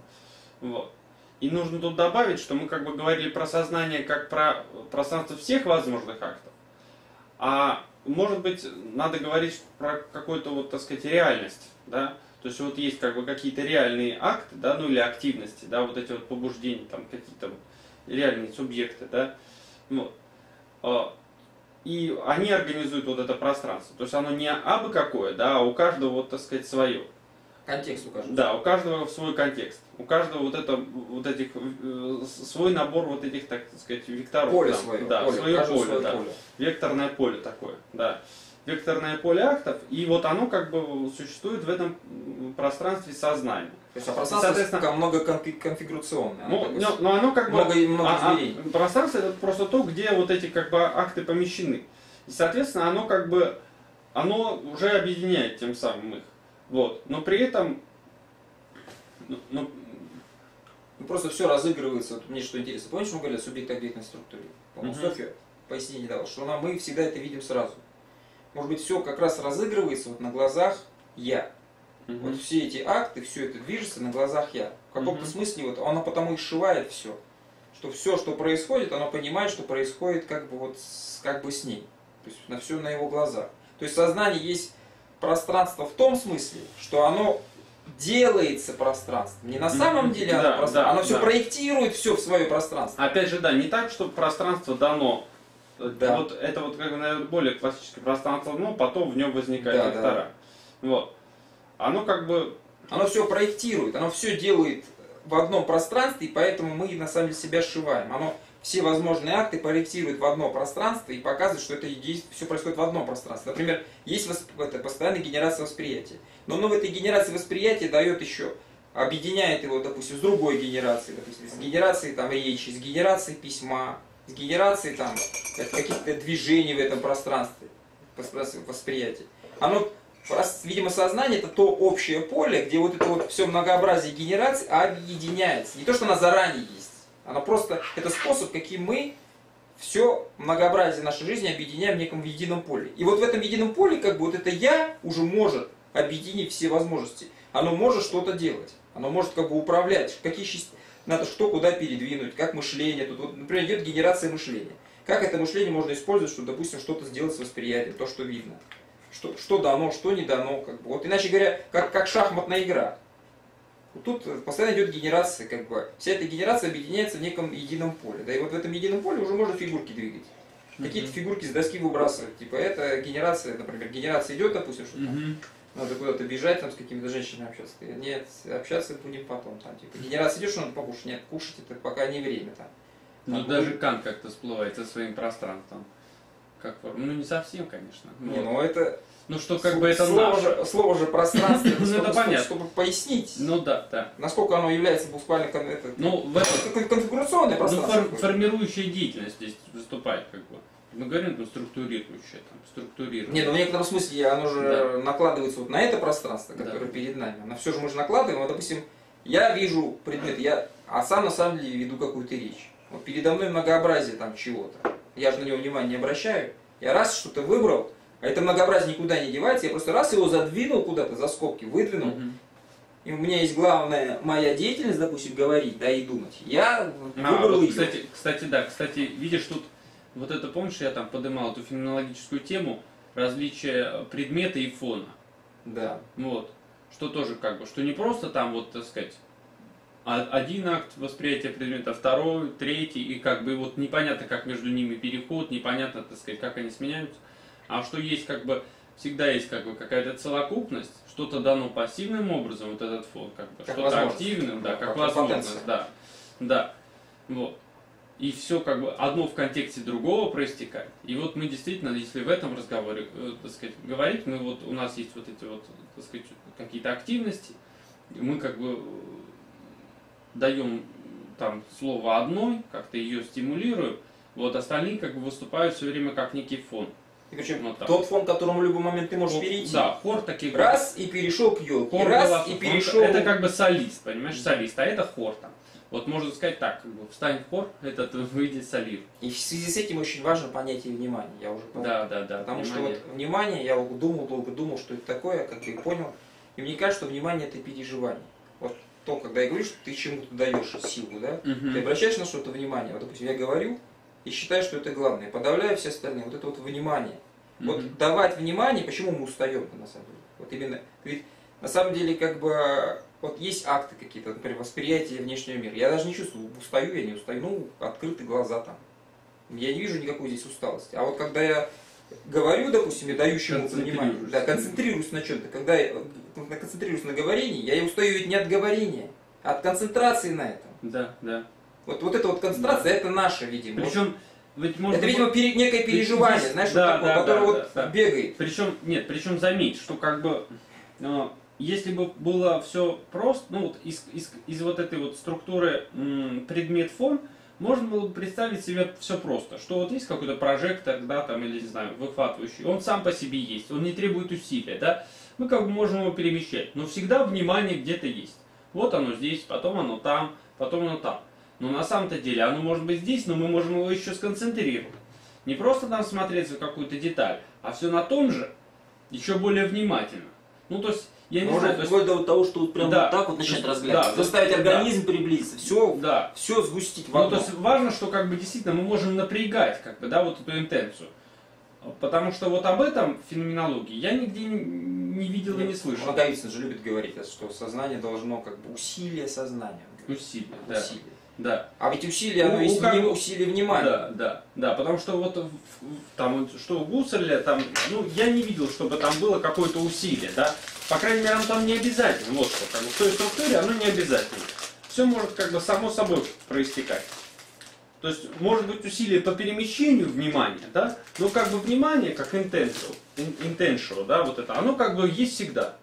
Вот. И нужно тут добавить, что мы как бы говорили про сознание как про пространство всех возможных актов. А может быть, надо говорить про какую-то вот, так сказать, реальность, да? То есть вот есть как бы какие-то реальные акты, да, ну или активности, да, вот эти вот побуждения, там какие-то вот реальные субъекты, да, вот. И они организуют вот это пространство. То есть оно не абы какое, да, а у каждого вот, так сказать, свое. Контекст укажем. Да, у каждого свой контекст. У каждого вот это, вот этих, э, свой набор вот этих, так сказать, векторов. Поле там. свое. Да, поле, свое каждого поле, свое да. поле. Векторное поле такое, да. Векторное поле актов, и вот оно как бы существует в этом пространстве сознания. То есть а пространство Соответственно- как много конфи- конфигурационное. Оно Ну, такое но, но оно как бы... много, много а- а пространство это просто то, где вот эти как бы акты помещены. И, соответственно, оно как бы оно уже объединяет тем самым их. Вот. Но при этом, ну, ну, Ну, просто все разыгрывается. Вот мне что интересно. Помнишь, мы говорили о субъект-объектной структуре? По-моему, Мгм. Софья пояснение давала, что она, мы всегда это видим сразу. Может быть, все как раз разыгрывается вот на глазах я. Мгм. Вот все эти акты, все это движется на глазах я. В каком-то Мгм. смысле вот оно потому и сшивает все. Что все, что происходит, оно понимает, что происходит как бы вот с, как бы с ней. То есть на все на его глазах. То есть сознание есть пространство в том смысле, что оно делается пространством. Не на самом деле оно Да, пространство, да, оно все да. проектирует все в свое пространство. Опять же, да, не так, чтобы пространство дано. Да. Вот это вот, как бы, наверное, более классическое пространство, но потом в нем возникает Да, вектора. Вот. Оно как бы Оно все проектирует, оно все делает в одном пространстве, и поэтому мы на самом деле себя сшиваем. Оно все возможные акты проектирует в одно пространство и показывает, что это все происходит в одном пространстве. Например, есть восп- это, постоянная генерация восприятия. Но оно в этой генерации восприятия дает еще, объединяет его, допустим, с другой генерацией, допустим, с генерацией там, речи, с генерацией письма, с генерацией там, как- каких-то движений в этом пространстве, восприятия. Оно Видимо, сознание это то общее поле, где вот это вот все многообразие генераций объединяется. Не то, что она заранее есть. Она просто, это способ, каким мы все многообразие нашей жизни объединяем в неком едином поле. И вот в этом едином поле, как бы вот это я уже может объединить все возможности. Оно может что-то делать. Оно может как бы управлять. Какие части надо что куда передвинуть, как мышление. Тут, вот, например, идет генерация мышления. Как это мышление можно использовать, чтобы, допустим, что-то сделать с восприятием, то, что видно что, что дано, что не дано. Как бы. Вот иначе говоря, как, как шахматная игра. Вот Тут постоянно идет генерация, как бы. Вся эта генерация объединяется в неком едином поле. Да, и вот в этом едином поле уже можно фигурки двигать. Какие-то фигурки с доски выбрасывать. Типа это генерация, например, генерация идет, допустим, что там Мгм. надо куда-то бежать, там с какими-то женщинами общаться. Нет, общаться будем потом. Там, типа, генерация идет, что надо покушать. Нет, кушать это пока не время. Там. Ну Там даже будет- Кант как-то всплывает со своим пространством. Как форма. Ну не совсем, конечно. Не, Вот. ну это Ну что как бы это слово наше. же, слово же пространство, Ну, это понятно. чтобы пояснить, Ну да, да. насколько оно является буквально кон- это, Ну в этом конфигурационное ну, пространство. фор- какое-то. формирующая деятельность здесь выступает как бы. Мы говорим, ну, структурирующая, там, структурирующая. Нет, ну в некотором смысле оно же Да. накладывается вот на это пространство, Да. которое перед нами. Но все же мы же накладываем. Вот, допустим, я вижу предмет, я, а сам на самом деле веду какую-то речь. Вот передо мной многообразие там чего-то. Я же на него внимания не обращаю. Я раз что-то выбрал, а это многообразие никуда не девается, я просто раз его задвинул куда-то за скобки, выдвинул, Мгм. И у меня есть главная моя деятельность, допустим, говорить, да, и думать. Я А, выбрал вот, ее. кстати, кстати, да, кстати, видишь, тут вот это, помнишь, я там поднимал эту феноменологическую тему различия предмета и фона. Да. Вот. Что тоже как бы, что не просто там вот, так сказать, один акт восприятия предмета, второй, третий, и как бы вот непонятно, как между ними переход, непонятно, так сказать, как они сменяются, а что есть как бы, всегда есть как бы какая-то целокупность, что-то дано пассивным образом, вот этот фон, как бы, что-то активным, да, как как возможность, потенция. да, да, вот. И все как бы одно в контексте другого проистекает. И вот мы действительно, если в этом разговоре, э, так сказать, говорить, мы вот у нас есть вот эти вот, так сказать, какие-то активности, мы как бы даем там слово одной, как-то ее стимулируем, вот остальные как бы выступают все время как некий фон. И причем Вот так. тот фон, к которому в любой момент ты можешь Вот, перейти. Да, хор таких Раз и перешел к елке. хор раз голосов. и перешел. Это как бы солист, понимаешь, солист, а это хор там. Вот можно сказать так, как бы встань в хор, этот выйдет солист. И в связи с этим очень важно понятие внимания. Я уже понял. Да, да, да. Потому внимание. что вот внимание, я думал, долго думал, что это такое, как и понял. И мне кажется, что внимание это переживание. Вот то, когда я говорю, что ты чему-то даешь силу, да? Мгм. Ты обращаешь на что-то внимание. Вот, допустим, я говорю и считаю, что это главное. Подавляю все остальные. Вот это вот внимание. Вот Мгм. давать внимание, почему мы устаем на самом деле? Вот именно, ведь на самом деле как бы вот есть акты какие-то, например, восприятие внешнего мира. Я даже не чувствую, устаю я, не устаю. Ну, открыты глаза там. Я не вижу никакой здесь усталости. А вот когда я говорю, допустим, и даю чему-то внимание, да, концентрируюсь на чем-то, когда я концентрируюсь на говорении, я и устаю ведь не от говорения, а от концентрации на этом. Да, да. Вот, вот эта вот концентрация, это наше, видимо. Причем, ведь можно... это, видимо, пере- некое переживание, здесь- знаешь, да, вот такое, да, которое да, вот да, да. бегает. Причем, нет, причем заметь, что как бы, э, если бы было все просто, ну вот из, из, из вот этой вот структуры предмет-фон, можно было бы представить себе все просто, что вот есть какой-то прожектор, да, там, или, не знаю, выхватывающий, он сам по себе есть, он не требует усилия, да, мы как бы можем его перемещать, но всегда внимание где-то есть. Вот оно здесь, потом оно там, потом оно там. Но на самом-то деле оно может быть здесь, но мы можем его еще сконцентрировать. Не просто там смотреть за какую-то деталь, а все на том же, еще более внимательно. Ну, то есть, я не Можно знаю, то есть, вплоть до того, что вот прям Да. вот так вот начать Да, разглядывать. да. Заставить организм приблизиться. Все, да, все сгустить в Ну, то одно. есть важно, что как бы действительно мы можем напрягать, как бы, да, вот эту интенцию. Потому что вот об этом в феноменологии я нигде не, видел и не слышал. Роговицын же любит говорить, что сознание должно как бы усилие сознания. Усилия, да. Усилие. Да, А ведь усилие, оно Ну, есть как усилие внимания. да, да, да, потому что вот там, что у Гусарля, там, ну, я не видел, чтобы там было какое-то усилие, да. По крайней мере, оно там не обязательно, вот что, как бы, в той структуре оно не обязательно. Все может как бы само собой проистекать. То есть, может быть усилие по перемещению внимания, да, но как бы внимание, как intentional, in- intentional, да, вот это, оно как бы есть всегда.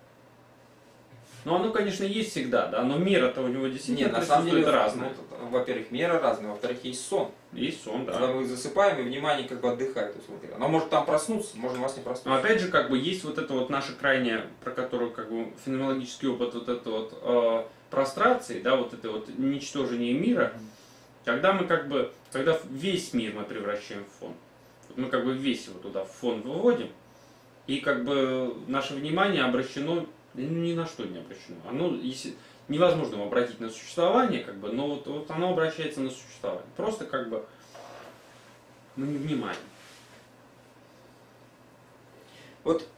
Но оно, конечно, есть всегда, да, но мера-то у него действительно Нет, на самом деле, разная. ну, во-первых, мера разная, во-вторых, есть сон. Есть сон, да. Когда мы засыпаем, и внимание как бы отдыхает. условно говоря. Оно может там проснуться, можно вас не Но проснуться. опять же, как бы есть вот это вот наше крайнее, про которую как бы феноменологический опыт вот это вот э, прострации, да, вот это вот ничтожение мира, когда мы как бы, когда весь мир мы превращаем в фон, мы как бы весь его туда в фон выводим, и как бы наше внимание обращено ну, ни на что не обращено. Оно, если невозможно обратить на существование, как бы, но вот, вот оно обращается на существование. Просто как бы мы не внимаем. Вот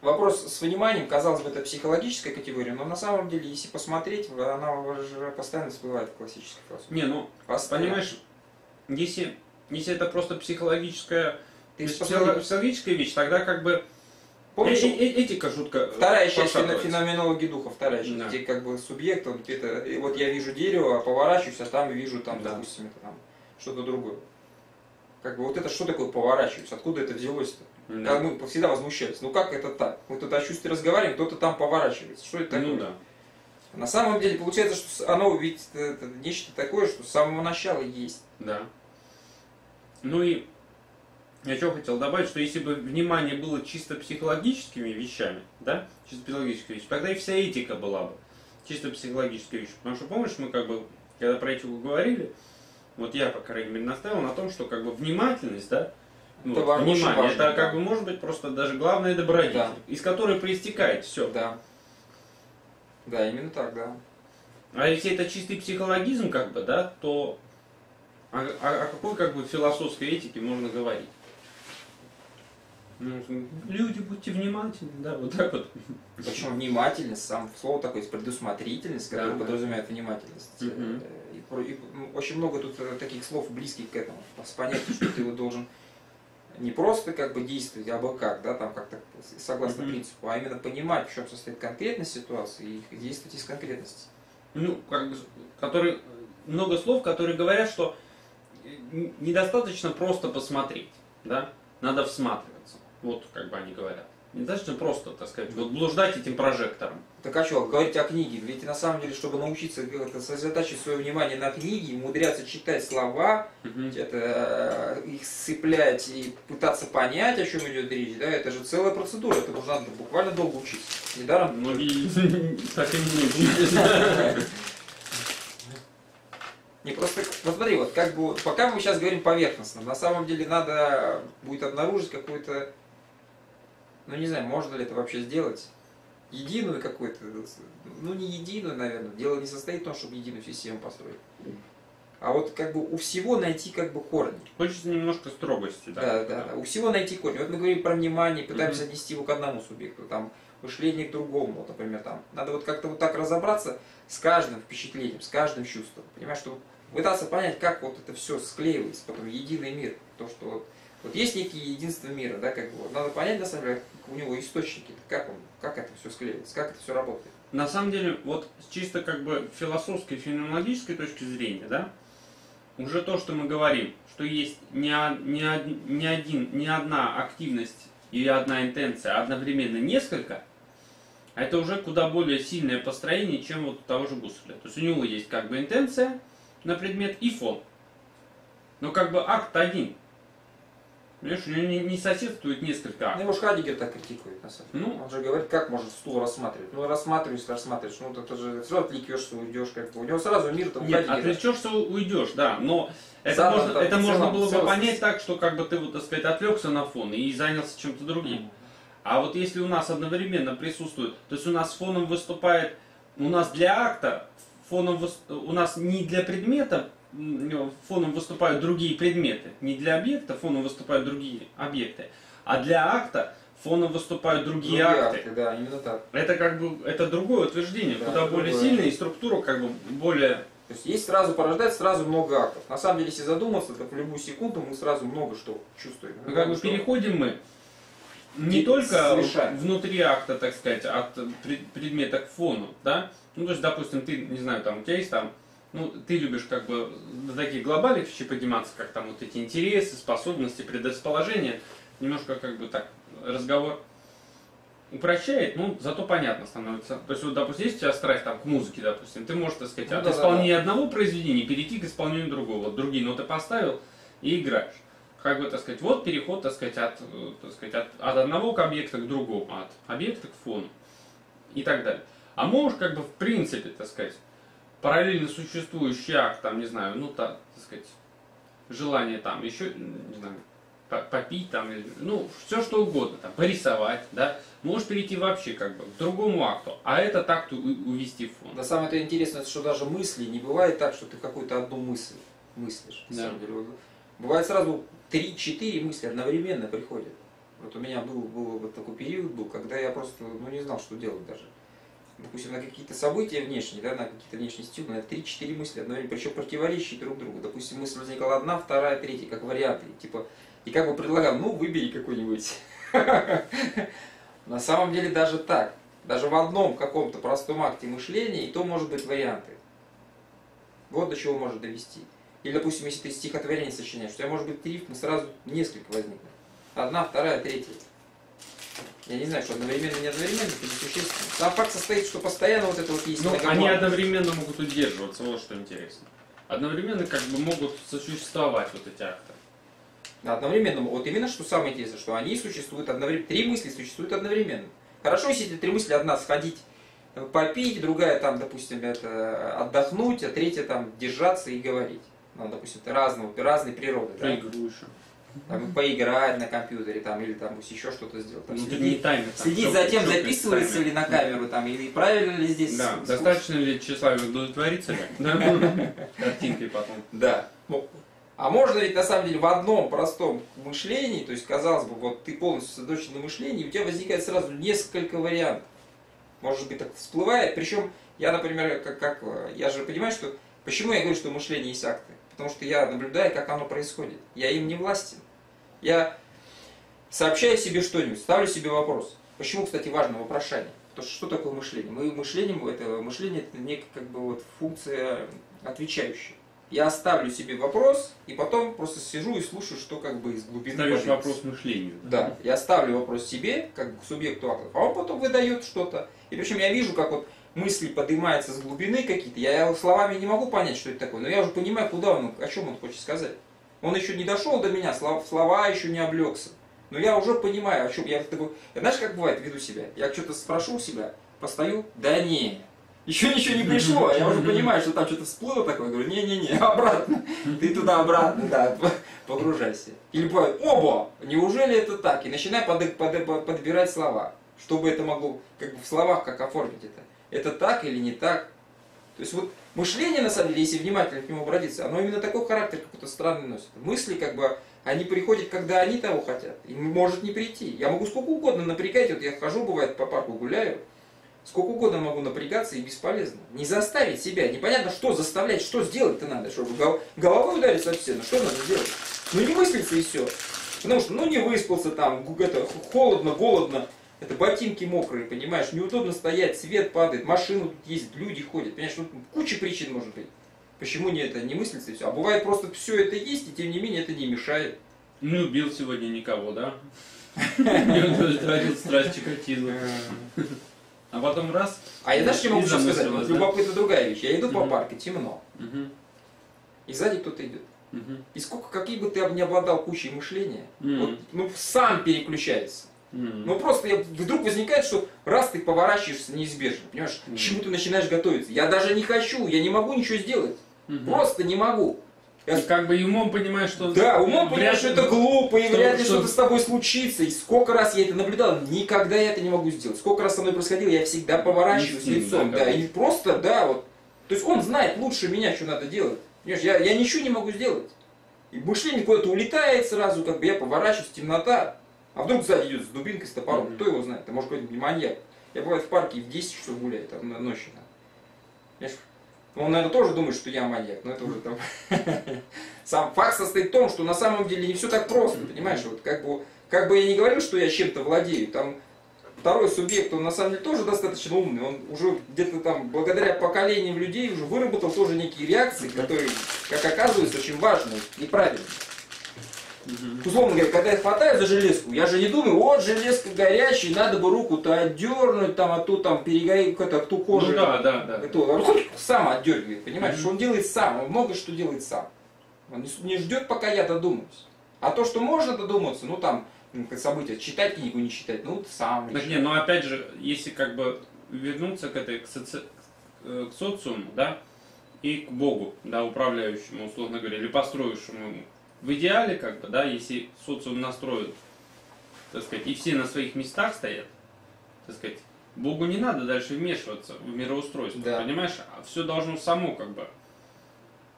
вопрос с вниманием, казалось бы, это психологическая категория, но на самом деле, если посмотреть, она уже постоянно всплывает в классической философии. Не, ну, Постоянно. Понимаешь, если, если это просто психологическая, Ты психо- посмотри, психологическая вещь, тогда как бы помнишь, э- э- этика жутко Вторая часть феноменологии духа, вторая часть, Да. где как бы субъект, он где-то, вот я вижу дерево, а поворачиваюсь, а там вижу там, Да. допустим, это там что-то другое. Как бы вот это что такое поворачиваюсь? Откуда это взялось-то? Как мы всегда возмущались. Ну как это так? Мы тут о чувстве разговариваем, кто-то там поворачивается. Что это такое? Ну да. На самом деле получается, что оно ведь это нечто такое, что с самого начала есть. Да. Ну и я что хотел добавить, что если бы внимание было чисто психологическими вещами, да, чисто психологическими вещами, тогда и вся этика была бы чисто психологической вещью. Потому что помнишь, мы как бы, когда про этику говорили, вот я, по крайней мере, настаивал на том, что как бы внимательность, да, ну, Это вот внимание, важно, это да. как бы может быть просто даже главная добродетель, Да. из которой проистекает все. Да. Да, именно так, да. А если это чистый психологизм, как бы, да, то о, о- о какой как бы философской этике можно говорить? Ну, люди, будьте внимательны, да, вот так вот. Причем внимательность, сам слово такое, есть предусмотрительность, которое Да, да. подразумевает внимательность. Мгм. Ну, очень много тут э, таких слов близких к этому. С понятием, что ты вот должен не просто как бы действовать, а бы как, да, там как-то согласно Мгм. принципу, а именно понимать, в чем состоит конкретность ситуации и действовать из конкретности. Ну, как бы, который, много слов, которые говорят, что э, недостаточно просто посмотреть, да, надо всматриваться. Вот как бы они говорят. Недостаточно просто, так сказать, вот блуждать этим прожектором. Так а что, говорить о книге, ведь на самом деле, чтобы научиться сосредотачивать свое внимание на книге, умудряться читать слова, это, э, их сцеплять и пытаться понять, о чем идет речь, да, это же целая процедура, это нужно буквально долго учиться. Недаром Многие так и не. Не просто, вот смотри, вот как бы, пока мы сейчас говорим поверхностно, на самом деле надо будет обнаружить какую-то, ну не знаю, можно ли это вообще сделать, единую какую-то, ну не единую, наверное, дело не состоит в том, чтобы единую систему построить. А вот как бы у всего найти как бы корни. Хочется немножко строгости, да? Да, да, да. У всего найти корни. Вот мы говорим про внимание, пытаемся Мгм. отнести его к одному субъекту, там, мышление к другому, вот, например, там. Надо вот как-то вот так разобраться с каждым впечатлением, с каждым чувством. Понимаешь, что пытаться понять, как вот это все склеивается, потом единый мир. То, что вот, вот есть некий единство мира, да, как бы. Вот надо понять, на самом деле, у него источники, как он, как это все склеивается, как это все работает. На самом деле, вот чисто как бы философской, феноменологической точки зрения, да, уже то, что мы говорим, что есть не, не, не один, не одна активность или одна интенция, а одновременно несколько, это уже куда более сильное построение, чем вот того же Гусселя. То есть у него есть как бы интенция на предмет и фон. Но как бы акт один. Понимаешь, у него не, не соседствует несколько Ну, его ж Хадигер так критикует, на самом деле. Ну. Он же говорит, как может стул рассматривать. Ну, рассматриваешь, рассматриваешь. Ну, это же все отвлекешься, уйдешь как-то. У него сразу мир там Нет, отвлечешься, уйдешь, да, но это Заново можно, там, это в можно целом, было бы понять так, что как бы ты, вот, так сказать, отвлекся на фон и занялся чем-то другим. А вот если у нас одновременно присутствует, то есть у нас фоном выступает, у нас для акта фоном у нас не для предмета фоном выступают другие предметы, не для объекта фоном выступают другие объекты, а для акта фоном выступают другие, Другие акты. акты, да, именно так. Это как бы это другое утверждение, Да, куда более другое. сильное и структура как бы более То есть есть сразу порождает сразу много актов. На самом деле, если задуматься, то в любую секунду мы сразу много что чувствуем. Ну, как бы что- переходим мы не И только совершаем. внутри акта, так сказать, от пред- предмета к фону, да? Ну, то есть, допустим, ты, не знаю, там, у тебя есть там, ну, ты любишь как бы до таких глобальных вещей подниматься, как там вот эти интересы, способности, предрасположения, немножко как бы так разговор упрощает, ну, зато понятно становится. То есть, вот, допустим, есть у тебя страсть там, к музыке, допустим, ты можешь, так сказать, Ну от да, да, исполнения одного произведения перейти к исполнению другого. Вот другие ноты поставил и играешь. Как бы, так сказать, вот переход, так сказать, от, так сказать, от, от одного к объекта к другому, от объекта к фону и так далее. А можешь, как бы, в принципе, так сказать, параллельно существующий акт, там, не знаю, ну, та- так сказать, желание там еще, не знаю, по- попить там, ну, все что угодно, там, порисовать, да, можешь перейти вообще как бы к другому акту, а этот акт увести в фон. Да самое это интересное, что даже мысли не бывает так, что ты какую-то одну мысль мыслишь. На Да. самом деле. Бывает сразу 3-4 мысли одновременно приходят. Вот у меня был, был вот такой период, был, когда я просто ну, не знал, что делать даже. Допустим, на какие-то события внешние, да, на какие-то внешние стимулы, на 3-4 мысли одновременно, причем противоречащие друг другу. Допустим, мысль возникла одна, вторая, третья, как варианты. Типа, и как бы предлагал, ну, выбери какой-нибудь. На самом деле даже так. Даже в одном каком-то простом акте мышления и то может быть варианты. Вот до чего может довести. Или, допустим, если ты стихотворение сочиняешь, у тебя может быть рифмы сразу несколько возникнет. Одна, вторая, третья. Я не знаю, что одновременно, не одновременно, это несущественно. Сам факт состоит, что постоянно вот это вот есть Ну, они одновременно могут удерживаться, вот что интересно. Одновременно как бы могут сосуществовать вот эти акты. Да, Одновременно, вот именно что самое интересное, что они существуют одновременно, три мысли существуют одновременно. Хорошо, если эти три мысли, одна сходить э, попить, другая там, допустим, это отдохнуть, а третья там держаться и говорить. Ну, допустим, это разного, разной природы. Про Да? игру еще. Там, поиграть на компьютере там, или там еще что-то сделать. Там, Ну, следить не таймер. там, следить за тем, записывается таймер. ли на камеру, там, или правильно ли здесь. Да, с- достаточно ли тщеславие удовлетвориться ли? Картинкой потом. Да. Ну, А можно ведь на самом деле в одном простом мышлении, то есть казалось бы, вот ты полностью сосредоточен на мышлении, у тебя возникает сразу несколько вариантов. Может быть, так всплывает. Причем я, например, как, как я же понимаю, что почему я говорю, что мышление есть акты. Потому что я наблюдаю, как оно происходит. Я им не властен. Я сообщаю себе что-нибудь, ставлю себе вопрос. Почему, кстати, важно вопрошание? Потому что что такое мышление? Мы мышлением, это мышление это некая как бы вот функция отвечающая. Я оставлю себе вопрос, и потом просто сижу и слушаю, что как бы из глубины Ставишь подается. вопрос мышлению. Да, я ставлю вопрос себе, как к субъекту актов, а он потом выдает что-то. И причем я вижу, как вот мысли поднимаются с глубины какие-то. Я словами не могу понять, что это такое, но я уже понимаю, куда он, о чем он хочет сказать. Он еще не дошел до меня, слов- слова еще не облегся. Но я уже понимаю, о чем я такой. Я знаешь, как бывает, веду себя. Я что-то спрошу себя, постою, да не. Еще ничего не пришло, я уже понимаю, что там что-то всплыло такое, говорю, не-не-не, обратно, ты туда обратно, да, погружайся. Или бывает, оба, неужели это так? И начинай под- под- подбирать слова, чтобы это могло, как бы в словах, как оформить это. Это так или не так? То есть вот мышление, на самом деле, если внимательно к нему обратиться, оно именно такой характер какой-то странный носит. Мысли, как бы, они приходят, когда они того хотят. И может не прийти. Я могу сколько угодно напрягать, вот я хожу, бывает, по парку гуляю, сколько угодно могу напрягаться и бесполезно. Не заставить себя, непонятно, что заставлять, что сделать-то надо, чтобы гол- головой удариться об стену, что надо сделать? Ну не мыслиться и все. Потому что, ну не выспался там, это, холодно, голодно, это ботинки мокрые, понимаешь, неудобно стоять, свет падает, машину тут ездит, люди ходят, понимаешь, ну, куча причин может быть. Почему не это, не мыслится и все. А бывает просто все это есть, и тем не менее это не мешает. Не убил сегодня никого, да? Не удовлетворил страсть Чикатило. А потом раз. А я знаешь, что могу сейчас сказать? Вот любопытно другая вещь. Я иду по Мгм. парку, темно, и сзади кто-то идет. И сколько, какие бы ты не обладал кучей мышления, вот, ну, сам переключается. Мгм. Ну просто я- вдруг возникает, что раз ты поворачиваешься неизбежно, понимаешь, Мгм. к чему ты начинаешь готовиться. Я даже не хочу, я не могу ничего сделать. Мгм. Просто не могу. Я И как бы и умом понимаешь, что... Да, умом понимаешь, что это глупо, и что- вряд ли что- что-то с тобой случится. И сколько раз я это наблюдал, никогда я это не могу сделать. Сколько раз со мной происходило, я всегда поворачиваюсь Инстинкт, лицом. да, Да, и просто, да, вот. То есть он знает лучше меня, что надо делать. Понимаешь, я, я ничего не могу сделать. И мышление куда-то улетает сразу, как бы я поворачиваюсь, темнота. А вдруг сзади идет с дубинкой, с топором. Мгм. Кто его знает? Это может какой-нибудь маньяк. Я бывает в парке и в 10 часов гуляю, там, на- ночью. Там. Ну, Он, наверное, тоже думает, что я маньяк, но это уже там... Сам факт состоит в том, что на самом деле не все так просто, понимаешь? Вот как бы, как бы я не говорил, что я чем-то владею, там второй субъект, он на самом деле тоже достаточно умный, он уже где-то там, благодаря поколениям людей, уже выработал тоже некие реакции, которые, как оказывается, очень важные и правильные. Мгм. Условно говоря, когда я хватаю за железку, я же не думаю, вот железка горячая, надо бы руку-то отдернуть, там, а тут там перегорит какой-то, ту кожу. Ну да, да, да. Это он сам отдергивает, понимаешь, Мгм. что он делает сам, он много что делает сам. Он не, ждет, пока я додумаюсь. А то, что можно додуматься, ну там, ну, как событие, читать книгу, не читать, ну ты сам. Так не, но опять же, если как бы вернуться к этой, к, соци- э, к социуму, да, и к Богу, да, управляющему, условно говоря, или построившему ему. В идеале, как бы, да, если социум настроен, так сказать, и все на своих местах стоят, так сказать, Богу не надо дальше вмешиваться в мироустройство, Да. понимаешь? все должно само, как бы,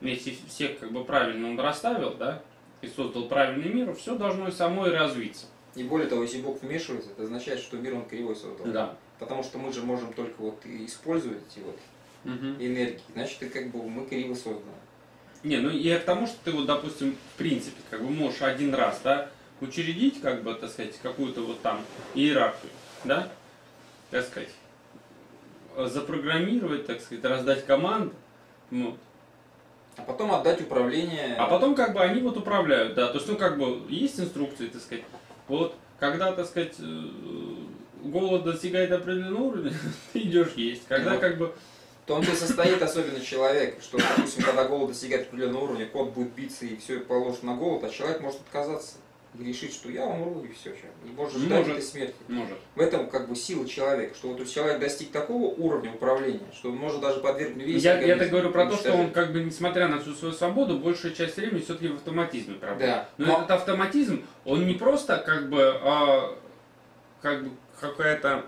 если всех, как бы, правильно он расставил, да, и создал правильный мир, все должно само и развиться. И более того, если Бог вмешивается, это означает, что мир он кривой создал. Да. Потому что мы же можем только вот использовать эти вот Мгм. энергии. Значит, и как бы мы криво созданы. Не, ну я к тому, что ты вот, допустим, в принципе, как бы можешь один раз, да, учредить, как бы, так сказать, какую-то вот там иерархию, да, так сказать, запрограммировать, так сказать, раздать команды, вот. А потом отдать управление. а потом как бы они вот управляют, да, то есть, ну, как бы, есть инструкции, так сказать, вот, когда, так сказать, э, голод достигает определенного уровня, ты идешь есть, когда, как бы, Том-то и состоит особенно человек, что, допустим, когда голод достигает определенного уровня, кот будет биться и все положит на голод, а человек может отказаться и решить, что я умру и все. И может ждать Может. этой смерти. может, В этом как бы сила человека, что вот человек достиг такого уровня управления, что он может даже подвергнуть весь Я, я так говорю про то, что он, как бы, несмотря на всю свою свободу, большую часть времени все-таки в автоматизме работает. Да. Но, Но- этот автоматизм, он не просто как бы, а, как бы какая-то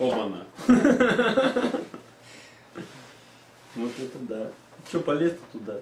обана. Вот это да. Че полез туда?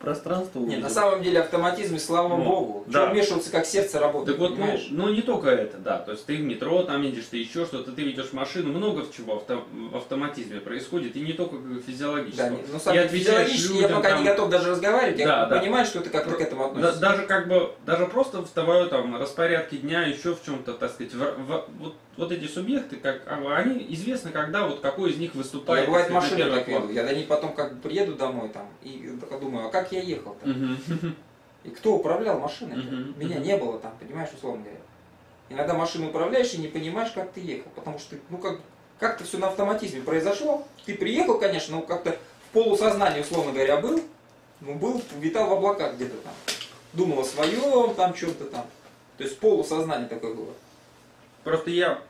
Пространство Не, увидел. на самом деле автоматизм, и слава Ну, богу. да. Что вмешиваться, как сердце работает, Так вот, ну, понимаешь? ну не только это, да. То есть ты в метро там едешь, ты еще что-то, ты ведешь машину, много чего авто- в автоматизме происходит, и не только физиологически. Да, не- ну, сам отвечаешь физиологически я людям пока не там- готов даже разговаривать, я Да, да. понимаю, что это как-то к этому Да- относится. даже как бы, даже просто в твоем там распорядке дня, еще в чем-то, так сказать, в- в- вот, вот эти субъекты, как, а, они известно, когда вот какой из них выступает. Я бывает так сказать, машину на так веду. Я до них потом как бы приеду домой там и думаю, а как я ехал там? план. Мгм. И кто управлял машиной? Мгм. Меня не было там, понимаешь, условно говоря. Иногда машину управляешь и не понимаешь, как ты ехал. Потому что, ну как, как-то все на автоматизме произошло. Ты приехал, конечно, но как-то в полусознании, условно говоря, был. Ну, был, витал в облаках где-то там. Думал о своем, там, чем-то там. То есть полусознание такое было. Просто я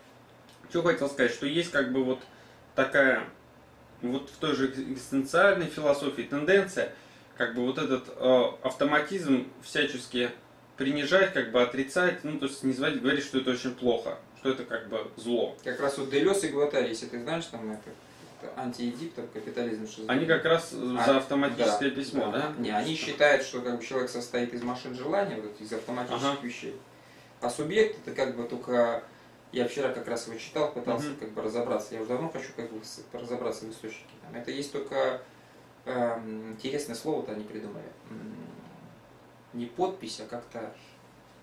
что хотел сказать, что есть как бы вот такая, вот в той же экзистенциальной философии тенденция, как бы вот этот э, автоматизм всячески принижать, как бы отрицать, ну то есть не звать, говорить, что это очень плохо, что это как бы зло. Как раз вот Делес и Гуатари, если ты знаешь, там это, это антиэдиктор, капитализм. что Они как раз А, за автоматическое да, письмо, да? Не, они считают, что как бы человек состоит из машин желания, вот из автоматических Ага. вещей. А субъект это как бы только. Я вчера как раз его читал, пытался Мгм. как бы разобраться. Я уже давно хочу как бы разобраться в источнике. Там это есть только эм, интересное слово-то они придумали. Не подпись, а как-то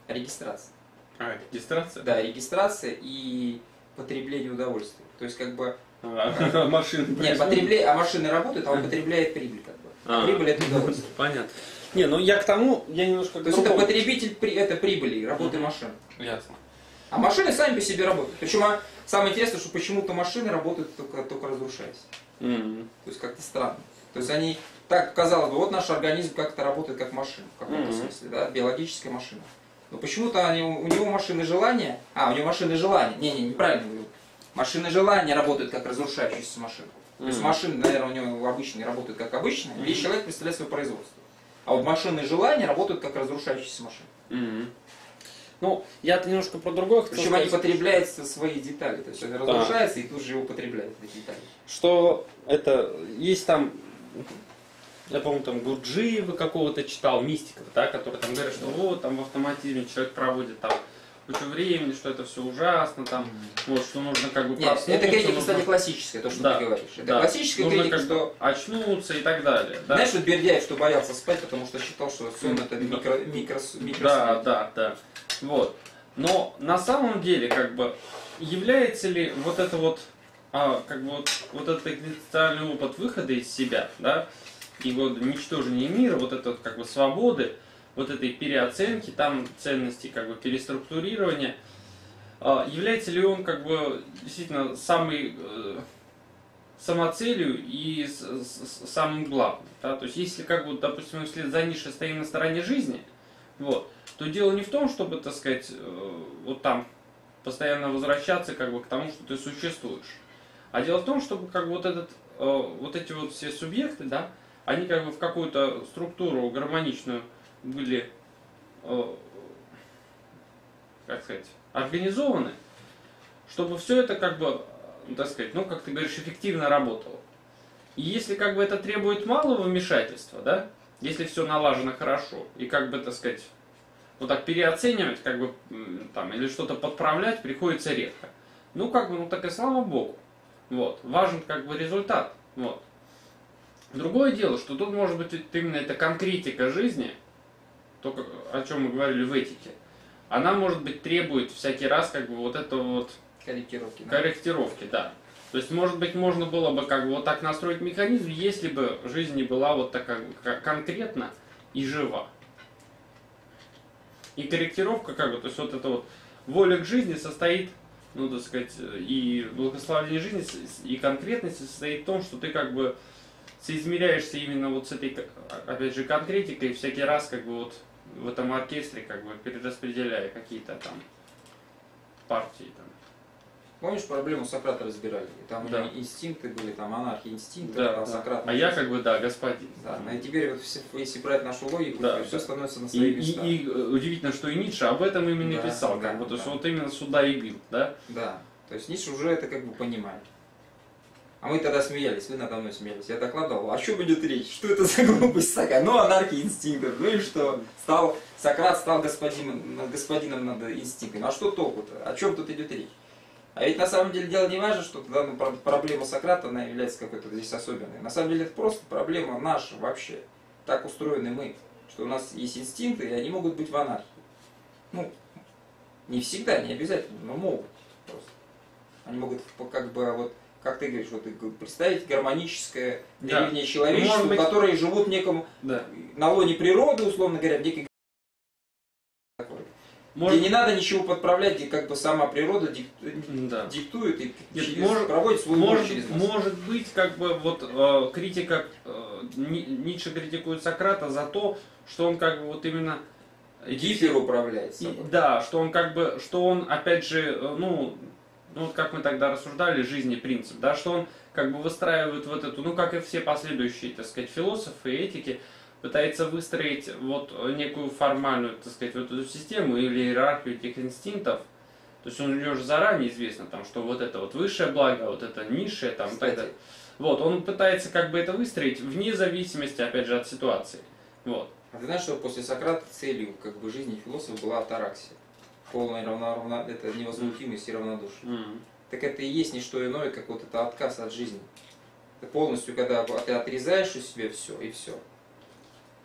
регистрация. А, регистрация? Да, регистрация и потребление удовольствия. То есть как бы А, машины не производят. потребляет, а машины работают, а он потребляет прибыль как бы. А. Прибыль это удовольствие. Понятно. Не, ну я к тому, я немножко То есть это потребитель при- это прибыли, работы машин. Ясно. А машины сами по себе работают. Причем а, самое интересное, что почему-то машины работают только, только разрушаясь. М. То есть как-то странно. То есть они, так казалось бы, вот наш организм как-то работает как машина, в каком-то Мгм. смысле, да, биологическая машина. Но почему-то они, у него машины желания, а, у него машины желания, не-не, неправильно говорю. Машины желания работают как разрушающаяся машина. То есть машины, наверное, у него обычные работают как обычные, весь человек представляет свое производство. А вот машины желания работают как разрушающиеся машины. Мгм. Ну, я-то немножко про другое хотел Причем они сказать. потребляют свои детали. То есть он разрушается и тут же его потребляют, эти детали. что это есть там, я помню, там Гурджиева какого-то читал, мистиков, да, который там говорит, что вот там в автоматизме человек проводит там кучу времени, что это все ужасно, там, вот, что нужно как бы Нет, это критика, нужно- кстати, классическая, то, что Да, ты говоришь. Это да. классическая нужно критика, что... очнуться и так далее. Да, Знаешь, вот Бердяев, что боялся спать, потому что считал, что сон это Да. микро, микро, микро да, да, да. Вот. Но на самом деле, как бы, является ли вот это вот, а, как бы вот, вот этот экзистенциальный опыт выхода из себя, да, и вот уничтожение мира, вот это вот как бы свободы, вот этой переоценки, там ценностей, как бы переструктурирования, а, является ли он как бы действительно самой э, самоцелью и с- с- самым главным. Да? То есть если как бы, допустим, мы вслед за нишей стоим на стороне жизни, вот, то дело не в том, чтобы, так сказать, э, вот там постоянно возвращаться как бы к тому, что ты существуешь. А дело в том, чтобы как бы вот этот, э, вот эти вот все субъекты, да, они как бы в какую-то структуру гармоничную были, э, как сказать, организованы, чтобы все это как бы, ну, так сказать, ну, как ты говоришь, эффективно работало. И если как бы это требует малого вмешательства, да, если все налажено хорошо, и как бы, так сказать, вот так переоценивать, как бы, там, или что-то подправлять приходится редко. Ну, как бы, ну, так и слава богу. Вот. Важен, как бы, результат. Вот. Другое дело, что тут может быть именно эта конкретика жизни, то, как- о чем мы говорили в этике, она, может быть, требует всякий раз, как бы, вот этого вот Корректировки. да. корректировки, да. То есть, может быть, можно было бы как бы вот так настроить механизм, если бы жизнь не была вот такая к- конкретна и жива. И корректировка, как бы, то есть вот эта вот воля к жизни состоит, ну, так сказать, и благословение жизни и конкретность состоит в том, что ты как бы соизмеряешься именно вот с этой, опять же, конкретикой, всякий раз как бы вот в этом оркестре как бы перераспределяя какие-то там партии там. Помнишь, проблему Сократа разбирали? И там Да. инстинкты были, там анархия инстинктов, Да, там да. Сократ. А я как бы, да, господин. Да, ну и теперь вот все- если брать нашу логику, Да, то все да. становится на И, свои и- места. и, э, удивительно, что и Ницше об этом именно и Да, писал, да, как бы, то есть да. вот именно сюда и бил, да? Да. То есть Ницше уже это как бы понимает. А мы тогда смеялись, вы надо мной смеялись. Я докладывал, о чем идет речь? Что это за глупость такая? Ну, анархия инстинктов. Ну и что? Стал, Сократ стал господином, господином над инстинктами. А что толку-то? О чем тут идет речь? А ведь на самом деле дело не важно, что тогда ну, про- проблема Сократа, она является какой-то здесь особенной. На самом деле это просто проблема наша вообще. Так устроены мы, что у нас есть инстинкты, и они могут быть в анархии. Ну, не всегда, не обязательно, но могут просто. Они могут как бы вот как ты говоришь, вот, и представить гармоническое Да. древнее человечество, Может быть- которые живут в неком Да. на лоне природы, условно говоря, в некой Может, где не надо ничего подправлять, где как бы сама природа дик- да. диктует и Нет, через- может- проводит свой волю Может, через нас. может быть, как бы вот э, критика, э, Ни- Ницше критикует Сократа за то, что он как бы вот именно Гитлер управляет И- собой. да, что он как бы, что он опять же, э, ну, ну вот как мы тогда рассуждали, жизни принцип, да, что он как бы выстраивает вот эту, ну как и все последующие, так сказать, философы и этики, пытается выстроить вот некую формальную, так сказать, вот эту систему или иерархию этих инстинктов. То есть он у него же заранее известно, там, что вот это вот высшее благо, вот это низшее, там, так далее. Вот, он пытается как бы это выстроить вне зависимости, опять же, от ситуации. Вот. а ты знаешь, что после Сократа целью как бы жизни философа была атараксия? Полная равна, равна, это невозмутимость и равнодушие. М. Так это и есть не что иное, как вот это отказ от жизни. Это полностью, когда ты отрезаешь у себя все и все.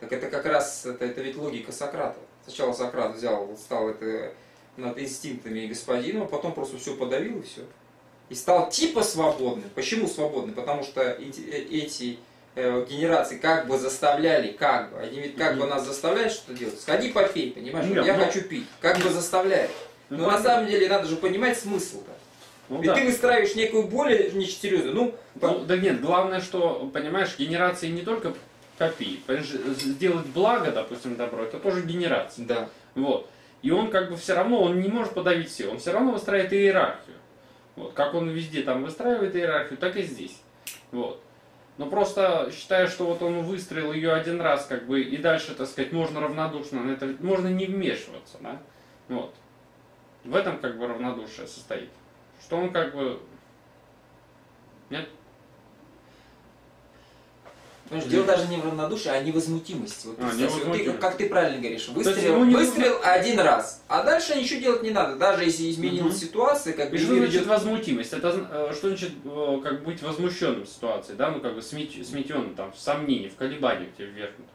Так это как раз, это, это ведь логика Сократа. Сначала Сократ взял, стал это над инстинктами господином, а потом просто все подавил и все. И стал типа свободным. Почему свободным? Потому что эти, эти, э, генерации как бы заставляли, как бы, они ведь как бы нас заставляют что делать. Сходи попей, понимаешь? Нет, я ну- хочу пить. Как бы заставляют. Ну, Но на самом деле надо же понимать смысл-то. Ну Ведь да. ты выстраиваешь некую более нечто серьезную. Ну, Ну, да нет, главное, что, понимаешь, генерации не только копии. Понимаешь, сделать благо, допустим, добро, это тоже генерация. да. Вот. И он как бы все равно, он не может подавить все, он все равно выстраивает иерархию. Вот. Как он везде там выстраивает иерархию, так и здесь. Вот. Но просто считаю, что вот он выстроил ее один раз, как бы, и дальше, так сказать, можно равнодушно на это, можно не вмешиваться, да? Вот. В этом как бы равнодушие состоит. Что он как бы... Нет? Понимаешь, дело даже не в равнодушии, а невозмутимости. Вот, А, представь, вот ты, как ты правильно говоришь, есть выстрелил, не выстрелил один раз, а дальше ничего делать не надо. Даже если изменилась Мгм. ситуация, как бы И что значит идет- возмутимость? Это э, что значит э, как быть возмущенным в ситуации, да, ну как бы смет- сметенным, там, в сомнении, в колебании у тебя ввергнут.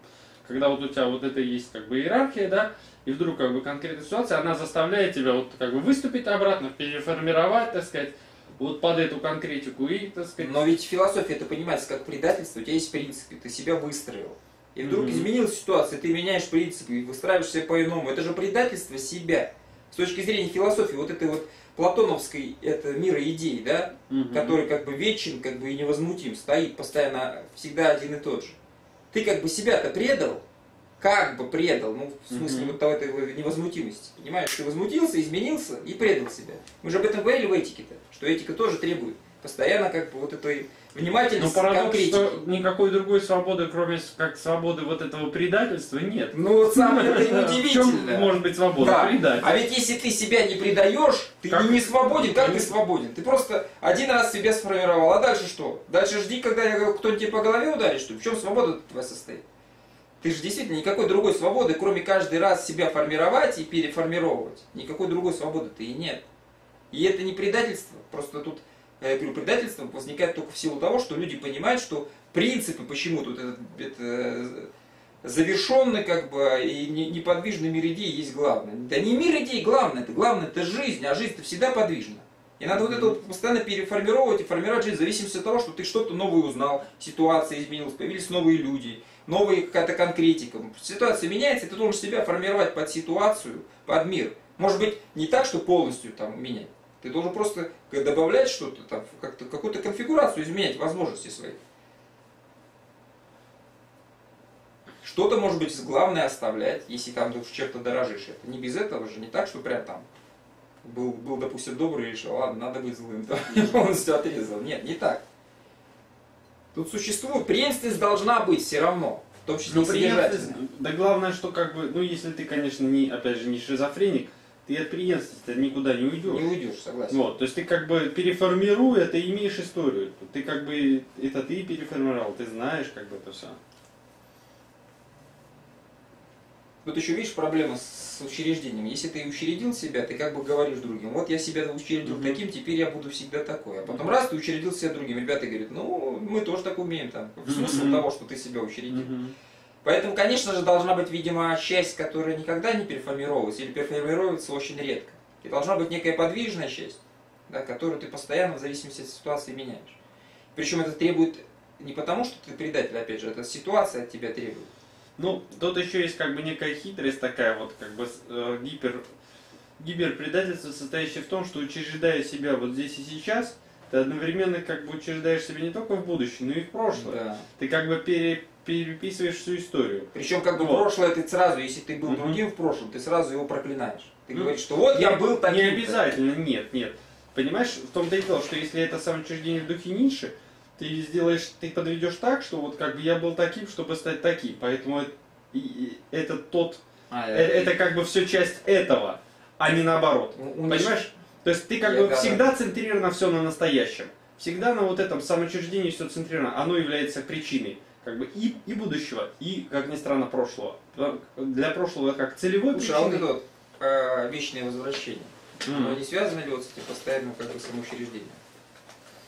Когда вот у тебя вот это есть как бы иерархия, да, и вдруг как бы конкретная ситуация, она заставляет тебя вот как бы выступить обратно, переформировать, так сказать, вот под эту конкретику и, так сказать, Но ведь философия это понимается как предательство, у тебя есть принципы, ты себя выстроил. И вдруг Мгм. изменилась ситуация, ты меняешь принципы и выстраиваешь себя по-иному. Это же предательство себя. С точки зрения философии, вот этой вот платоновской это мира идей, да, мгм. который как бы вечен, как бы и невозмутим, стоит постоянно, всегда один и тот же. Ты как бы себя-то предал, как бы предал, ну, в смысле вот того- этой невозмутимости. Понимаешь, ты возмутился, изменился и предал себя. Мы же об этом говорили в этике-то, что этика тоже требует постоянно как бы вот этой Но внимательности, Ну, парадокс, конкретики. что никакой другой свободы, кроме как свободы вот этого предательства, нет. Ну вот самое это и чем удивительно. может быть свобода? Да. Предатель. А ведь если ты себя не предаешь, ты Как? не свободен. Как ты свободен? Ты просто один раз себя сформировал, а дальше что? Дальше жди, когда кто-нибудь тебе по голове ударит, что? В чем свобода твоя состоит? Ты же действительно никакой другой свободы, кроме каждый раз себя формировать и переформировать. Никакой другой свободы-то и нет. И это не предательство. Просто тут, я говорю, предательство возникает только в силу того, что люди понимают, что принципы, почему тут этот, это, завершенный как бы и не- неподвижный мир идей есть главное. Да не мир идей главное, это главное это жизнь, а жизнь-то всегда подвижна. И надо вот это вот постоянно переформировать и формировать жизнь в зависимости от того, что ты что-то новое узнал, ситуация изменилась, появились новые люди, новая какая-то конкретика. Ситуация меняется, и ты должен себя формировать под ситуацию, под мир. Может быть, не так, что полностью там менять. Ты должен просто добавлять что-то, там, как-то, какую-то конфигурацию изменять, возможности свои. Что-то, может быть, главное оставлять, если там уж чем-то дорожишь. Это не без этого же, не так, что прям там был, был допустим, добрый и решил, ладно, надо быть злым, и полностью отрезал. Нет, не так. Тут существует, преемственность должна быть все равно, в том числе Ну, преемственность- да главное, что как бы, ну, если ты, конечно, не, опять же, не шизофреник, ты от преемственности никуда не уйдешь. Не уйдешь, согласен. Вот, то есть ты как бы переформируя, ты имеешь историю. Ты как бы, это ты переформировал, ты знаешь как бы это все. Тут еще видишь проблема с учреждением. Если ты учредил себя, ты как бы говоришь другим, вот я себя учредил Мгм. таким, теперь я буду всегда такой. А потом Мгм. раз ты учредил себя другим, ребята говорят, ну мы тоже так умеем там. Смысл Мгм. того, что ты себя учредил. Поэтому, конечно же, должна быть, видимо, часть, которая никогда не переформировывается или переформируется очень редко. И должна быть некая подвижная часть, да, которую ты постоянно в зависимости от ситуации меняешь. Причем это требует не потому, что ты предатель, опять же, это ситуация от тебя требует. Ну, тут еще есть как бы некая хитрость такая, вот как бы э, гипер, гиперпредательство, состоящее в том, что учреждая себя вот здесь и сейчас, ты одновременно как бы учреждаешь себя не только в будущее, но и в прошлое. Да. Ты как бы пере- переписываешь всю историю. Причем как бы Вот. прошлое ты сразу, если ты был другим в прошлом, ты сразу его проклинаешь. Ты Ну, говоришь, что вот я был таким. Не обязательно, нет, нет. Понимаешь, в том-то и дело, что если это самоучреждение в духе Ницше, ты сделаешь, ты подведешь так, что вот как бы я был таким, чтобы стать таким. Поэтому это, и- это тот, А, э, это как бы все часть этого, а не наоборот. у- у Ницше- Понимаешь? То есть ты как Я- бы да, всегда центрировано все на настоящем. Всегда на вот этом самоучреждении все центрировано. Оно является причиной как бы и, и будущего, и, как ни странно, прошлого. Для прошлого как целевой Слушай, а вот причиной. это вот э, вечное возвращение, М. оно не связано ли вот с этим постоянным как бы самоучреждением?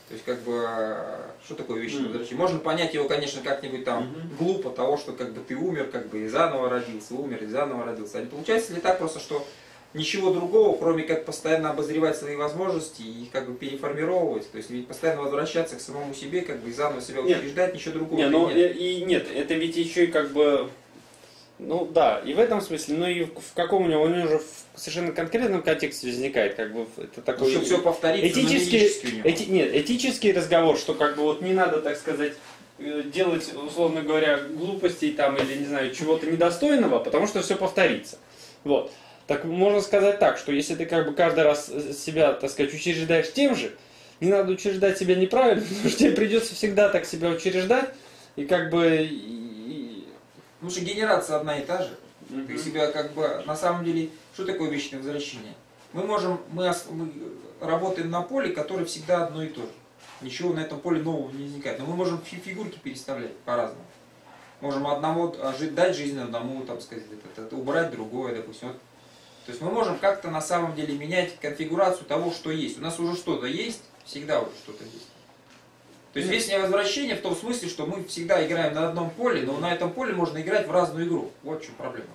То есть как бы э, что такое вечное возвращение? Можно понять его, конечно, как-нибудь там Мгм. глупо того, что как бы ты умер, как бы и заново родился, умер и заново родился. А не получается ли так просто, что ничего другого, кроме как постоянно обозревать свои возможности и их как бы переформировать, то есть ведь постоянно возвращаться к самому себе, как бы и заново себя Нет. утверждать, ничего другого ну нет. и, и нет, это ведь еще и как бы Ну да, и в этом смысле, ну и в, в каком у него, у него уже в совершенно конкретном контексте возникает, как бы это такой... Чтобы все повторится, но этический, него. эти, нет, этический разговор, что как бы вот не надо, так сказать, э, делать, условно говоря, глупостей там или, не знаю, чего-то недостойного, потому что все повторится. Вот. Так можно сказать так, что если ты как бы каждый раз э, себя, так сказать, учреждаешь тем же, не надо учреждать себя неправильно, потому что тебе придется всегда так себя учреждать, и как бы... Потому что генерация одна и та же. и- Ты себя как бы, на самом деле, что такое вечное возвращение? Мы можем, мы, мы работаем на поле, которое всегда одно и то же. Ничего на этом поле нового не возникает. Но мы можем фи- фигурки переставлять по-разному. Можем одному а, дать жизнь одному, там сказать, это- это- убрать другое, допустим. Вот. То есть мы можем как-то на самом деле менять конфигурацию того, что есть. У нас уже что-то есть, всегда уже что-то есть. То есть вечное возвращение в том смысле, что мы всегда играем на одном поле, но на этом поле можно играть в разную игру. Вот в чем проблема.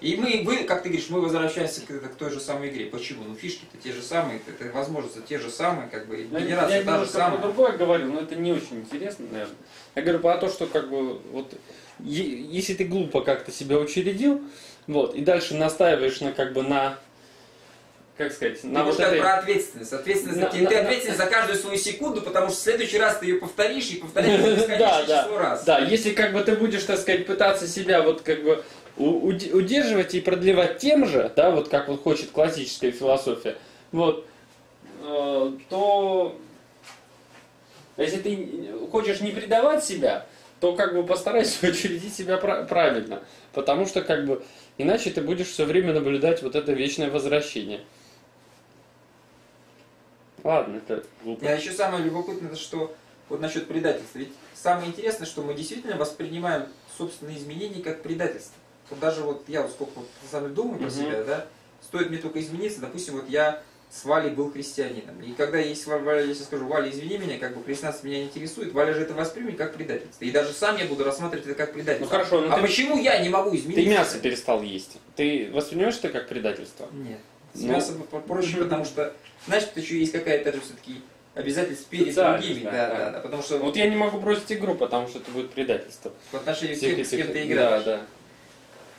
И мы, вы, как ты говоришь, мы возвращаемся к, к той же самой игре. Почему? Ну фишки-то те же самые, это возможности те же самые, как бы Ну, генерация я та же самая. про другое говорю, но это не очень интересно, наверное. Я говорю про то, что как бы вот если ты глупо как-то себя учредил, вот, и дальше настаиваешь на как бы на как сказать, Ты на можешь вот этой... про ответственность. Ответственность На- ты, на- ты на- ответственен за каждую свою секунду, потому что в следующий раз ты ее повторишь и повторишь Да, бесконечное да, число раз. Да, если как бы ты будешь, так сказать, пытаться себя вот как бы удерживать и продлевать тем же, да, вот как вот хочет классическая философия, вот, э, то если ты хочешь не предавать себя, то как бы постарайся учредить себя пра- правильно, потому что как бы иначе ты будешь все время наблюдать вот это вечное возвращение. Ладно, это глупо. А еще самое любопытное, что вот насчет предательства. Ведь самое интересное, что мы действительно воспринимаем собственные изменения как предательство. Вот даже вот я вот сколько вот с вами думаю про Мгм. себя, да, стоит мне только измениться, допустим, вот я с Валей был христианином. И когда Ва- Валя, если скажу, Валя, извини меня, как бы христианство меня не интересует, Валя же это воспримет как предательство. И даже сам я буду рассматривать это как Ну предательство. хорошо, ну а ты, почему я не могу измениться? ты мясо перестал есть. Ты воспринимаешь это как предательство? Нет. С Ну. мясом потому что, знаешь, тут еще есть какая-то же все-таки обязательств перед другими. да, Да, да. да, да. Потому что Вот я не могу бросить игру, потому что это будет предательство. в отношении Всех с кем ты Да, играешь. да.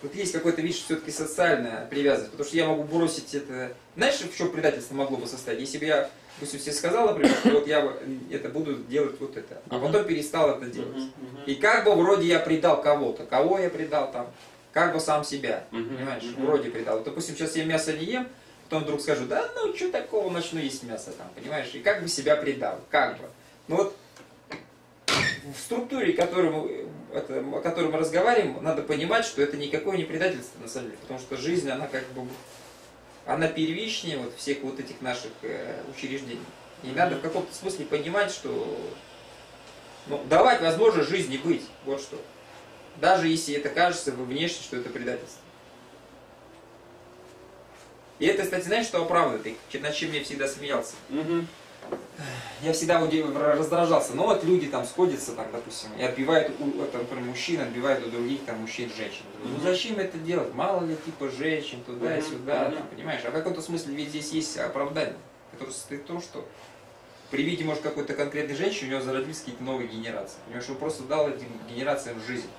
Тут есть какой-то, видишь, все-таки социальная привязанность. Потому что я могу бросить это... Знаешь, в чем предательство могло бы состоять? Если бы я, допустим, себе сказал, например, что вот я это буду делать вот это, а потом перестал это делать. И как бы вроде я предал кого-то. Кого я предал там? Как бы сам себя. Понимаешь? Вроде предал. Вот, допустим, сейчас я мясо не ем, потом вдруг скажу, да ну что такого, начну есть мясо там, понимаешь? И как бы себя предал. Как бы. Ну вот в структуре, которую это, о которой мы разговариваем, надо понимать, что это никакое не предательство на самом деле. Потому что жизнь, она как бы она первичнее вот всех вот этих наших э, учреждений. И надо в каком-то смысле понимать, что ну, давать возможность жизни быть. Вот что. Даже если это кажется внешне, что это предательство. И это, кстати, знаешь, что оправдывает? И над чем я всегда смеялся. Я всегда раздражался. Ну вот люди там сходятся, там, допустим, и отбивают, у, это, например, мужчин отбивают у других там мужчин женщин. Ну зачем это делать? Мало ли типа женщин туда и сюда, там, понимаешь? А в каком-то смысле ведь здесь есть оправдание, которое состоит в том, что при виде, может, какой-то конкретной женщины у него зародились какие-то новые генерации. Понимаешь, он просто дал этим генерациям жизнь.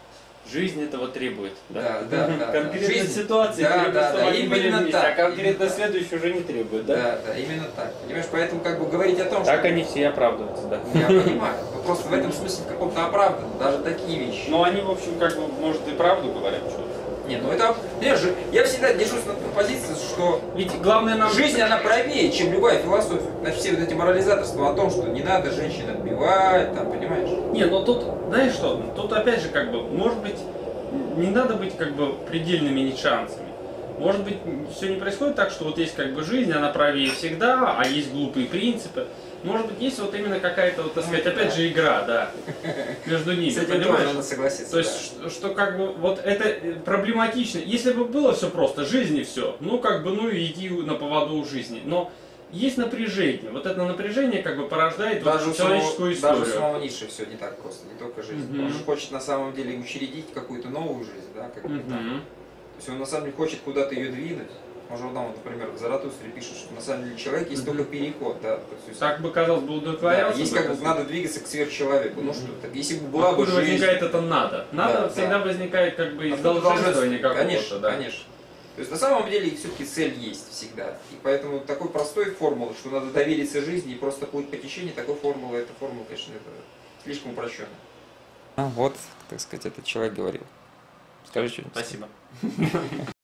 Жизнь этого требует. Да, да, да, да. Ситуации да, требует, да, да, были именно вместе, так, а конкретно именно так. следующий уже не требует, да? Да, да, именно так. Понимаешь, поэтому как бы говорить о том, Так что... они все оправдываются, да. Я понимаю. Просто в этом смысле в каком-то оправдан. Даже такие вещи. Но они, в общем, как бы, может, и правду говорят, что Не, ну это, понимаешь, я всегда держусь на той позиции, что Ведь главное нам... жизнь, она правее, чем любая философия. Значит, все вот эти морализаторства о том, что не надо женщин отбивать, там, понимаешь? Не, ну тут, знаешь что, тут опять же, как бы, может быть, не надо быть, как бы, предельными ницшанцами. Может быть, все не происходит так, что вот есть, как бы, жизнь, она правее всегда, а есть глупые принципы. Может быть, есть вот именно какая-то, вот, так Ну, сказать, да. опять же, игра, да, между ними, С этим понимаешь? надо согласиться. То есть, да. что, что как бы вот это э, проблематично. Если бы было все просто, жизнь и все, ну как бы, ну иди на поводу у жизни. Но есть напряжение. Вот это напряжение как бы порождает вот Даже у, человеческую самого, даже у историю. самого Ницше все не так просто, не только жизнь. Мгм. Он же хочет на самом деле учредить какую-то новую жизнь, да, как бы так. Мгм. То есть он на самом деле хочет куда-то ее двинуть. Может, там, вот, например, в Заратустре пишут, что на самом деле человек есть только переход, да. То есть, Так бы, казалось бы, да, удовлетворялся. есть бы как бы надо двигаться к сверхчеловеку. Ну что, так если бы была бы Откуда жизнь... возникает это надо? Надо Да, всегда да. возникает как бы из долженствования долженство? какого-то, Конечно, да. конечно. То есть на самом деле все-таки цель есть всегда. И поэтому такой простой формулы, что надо довериться жизни и просто плыть по течению, такой формулы, эта формула, конечно, это слишком упрощенно. А вот, так сказать, этот человек говорил. Скажи что-нибудь. Спасибо.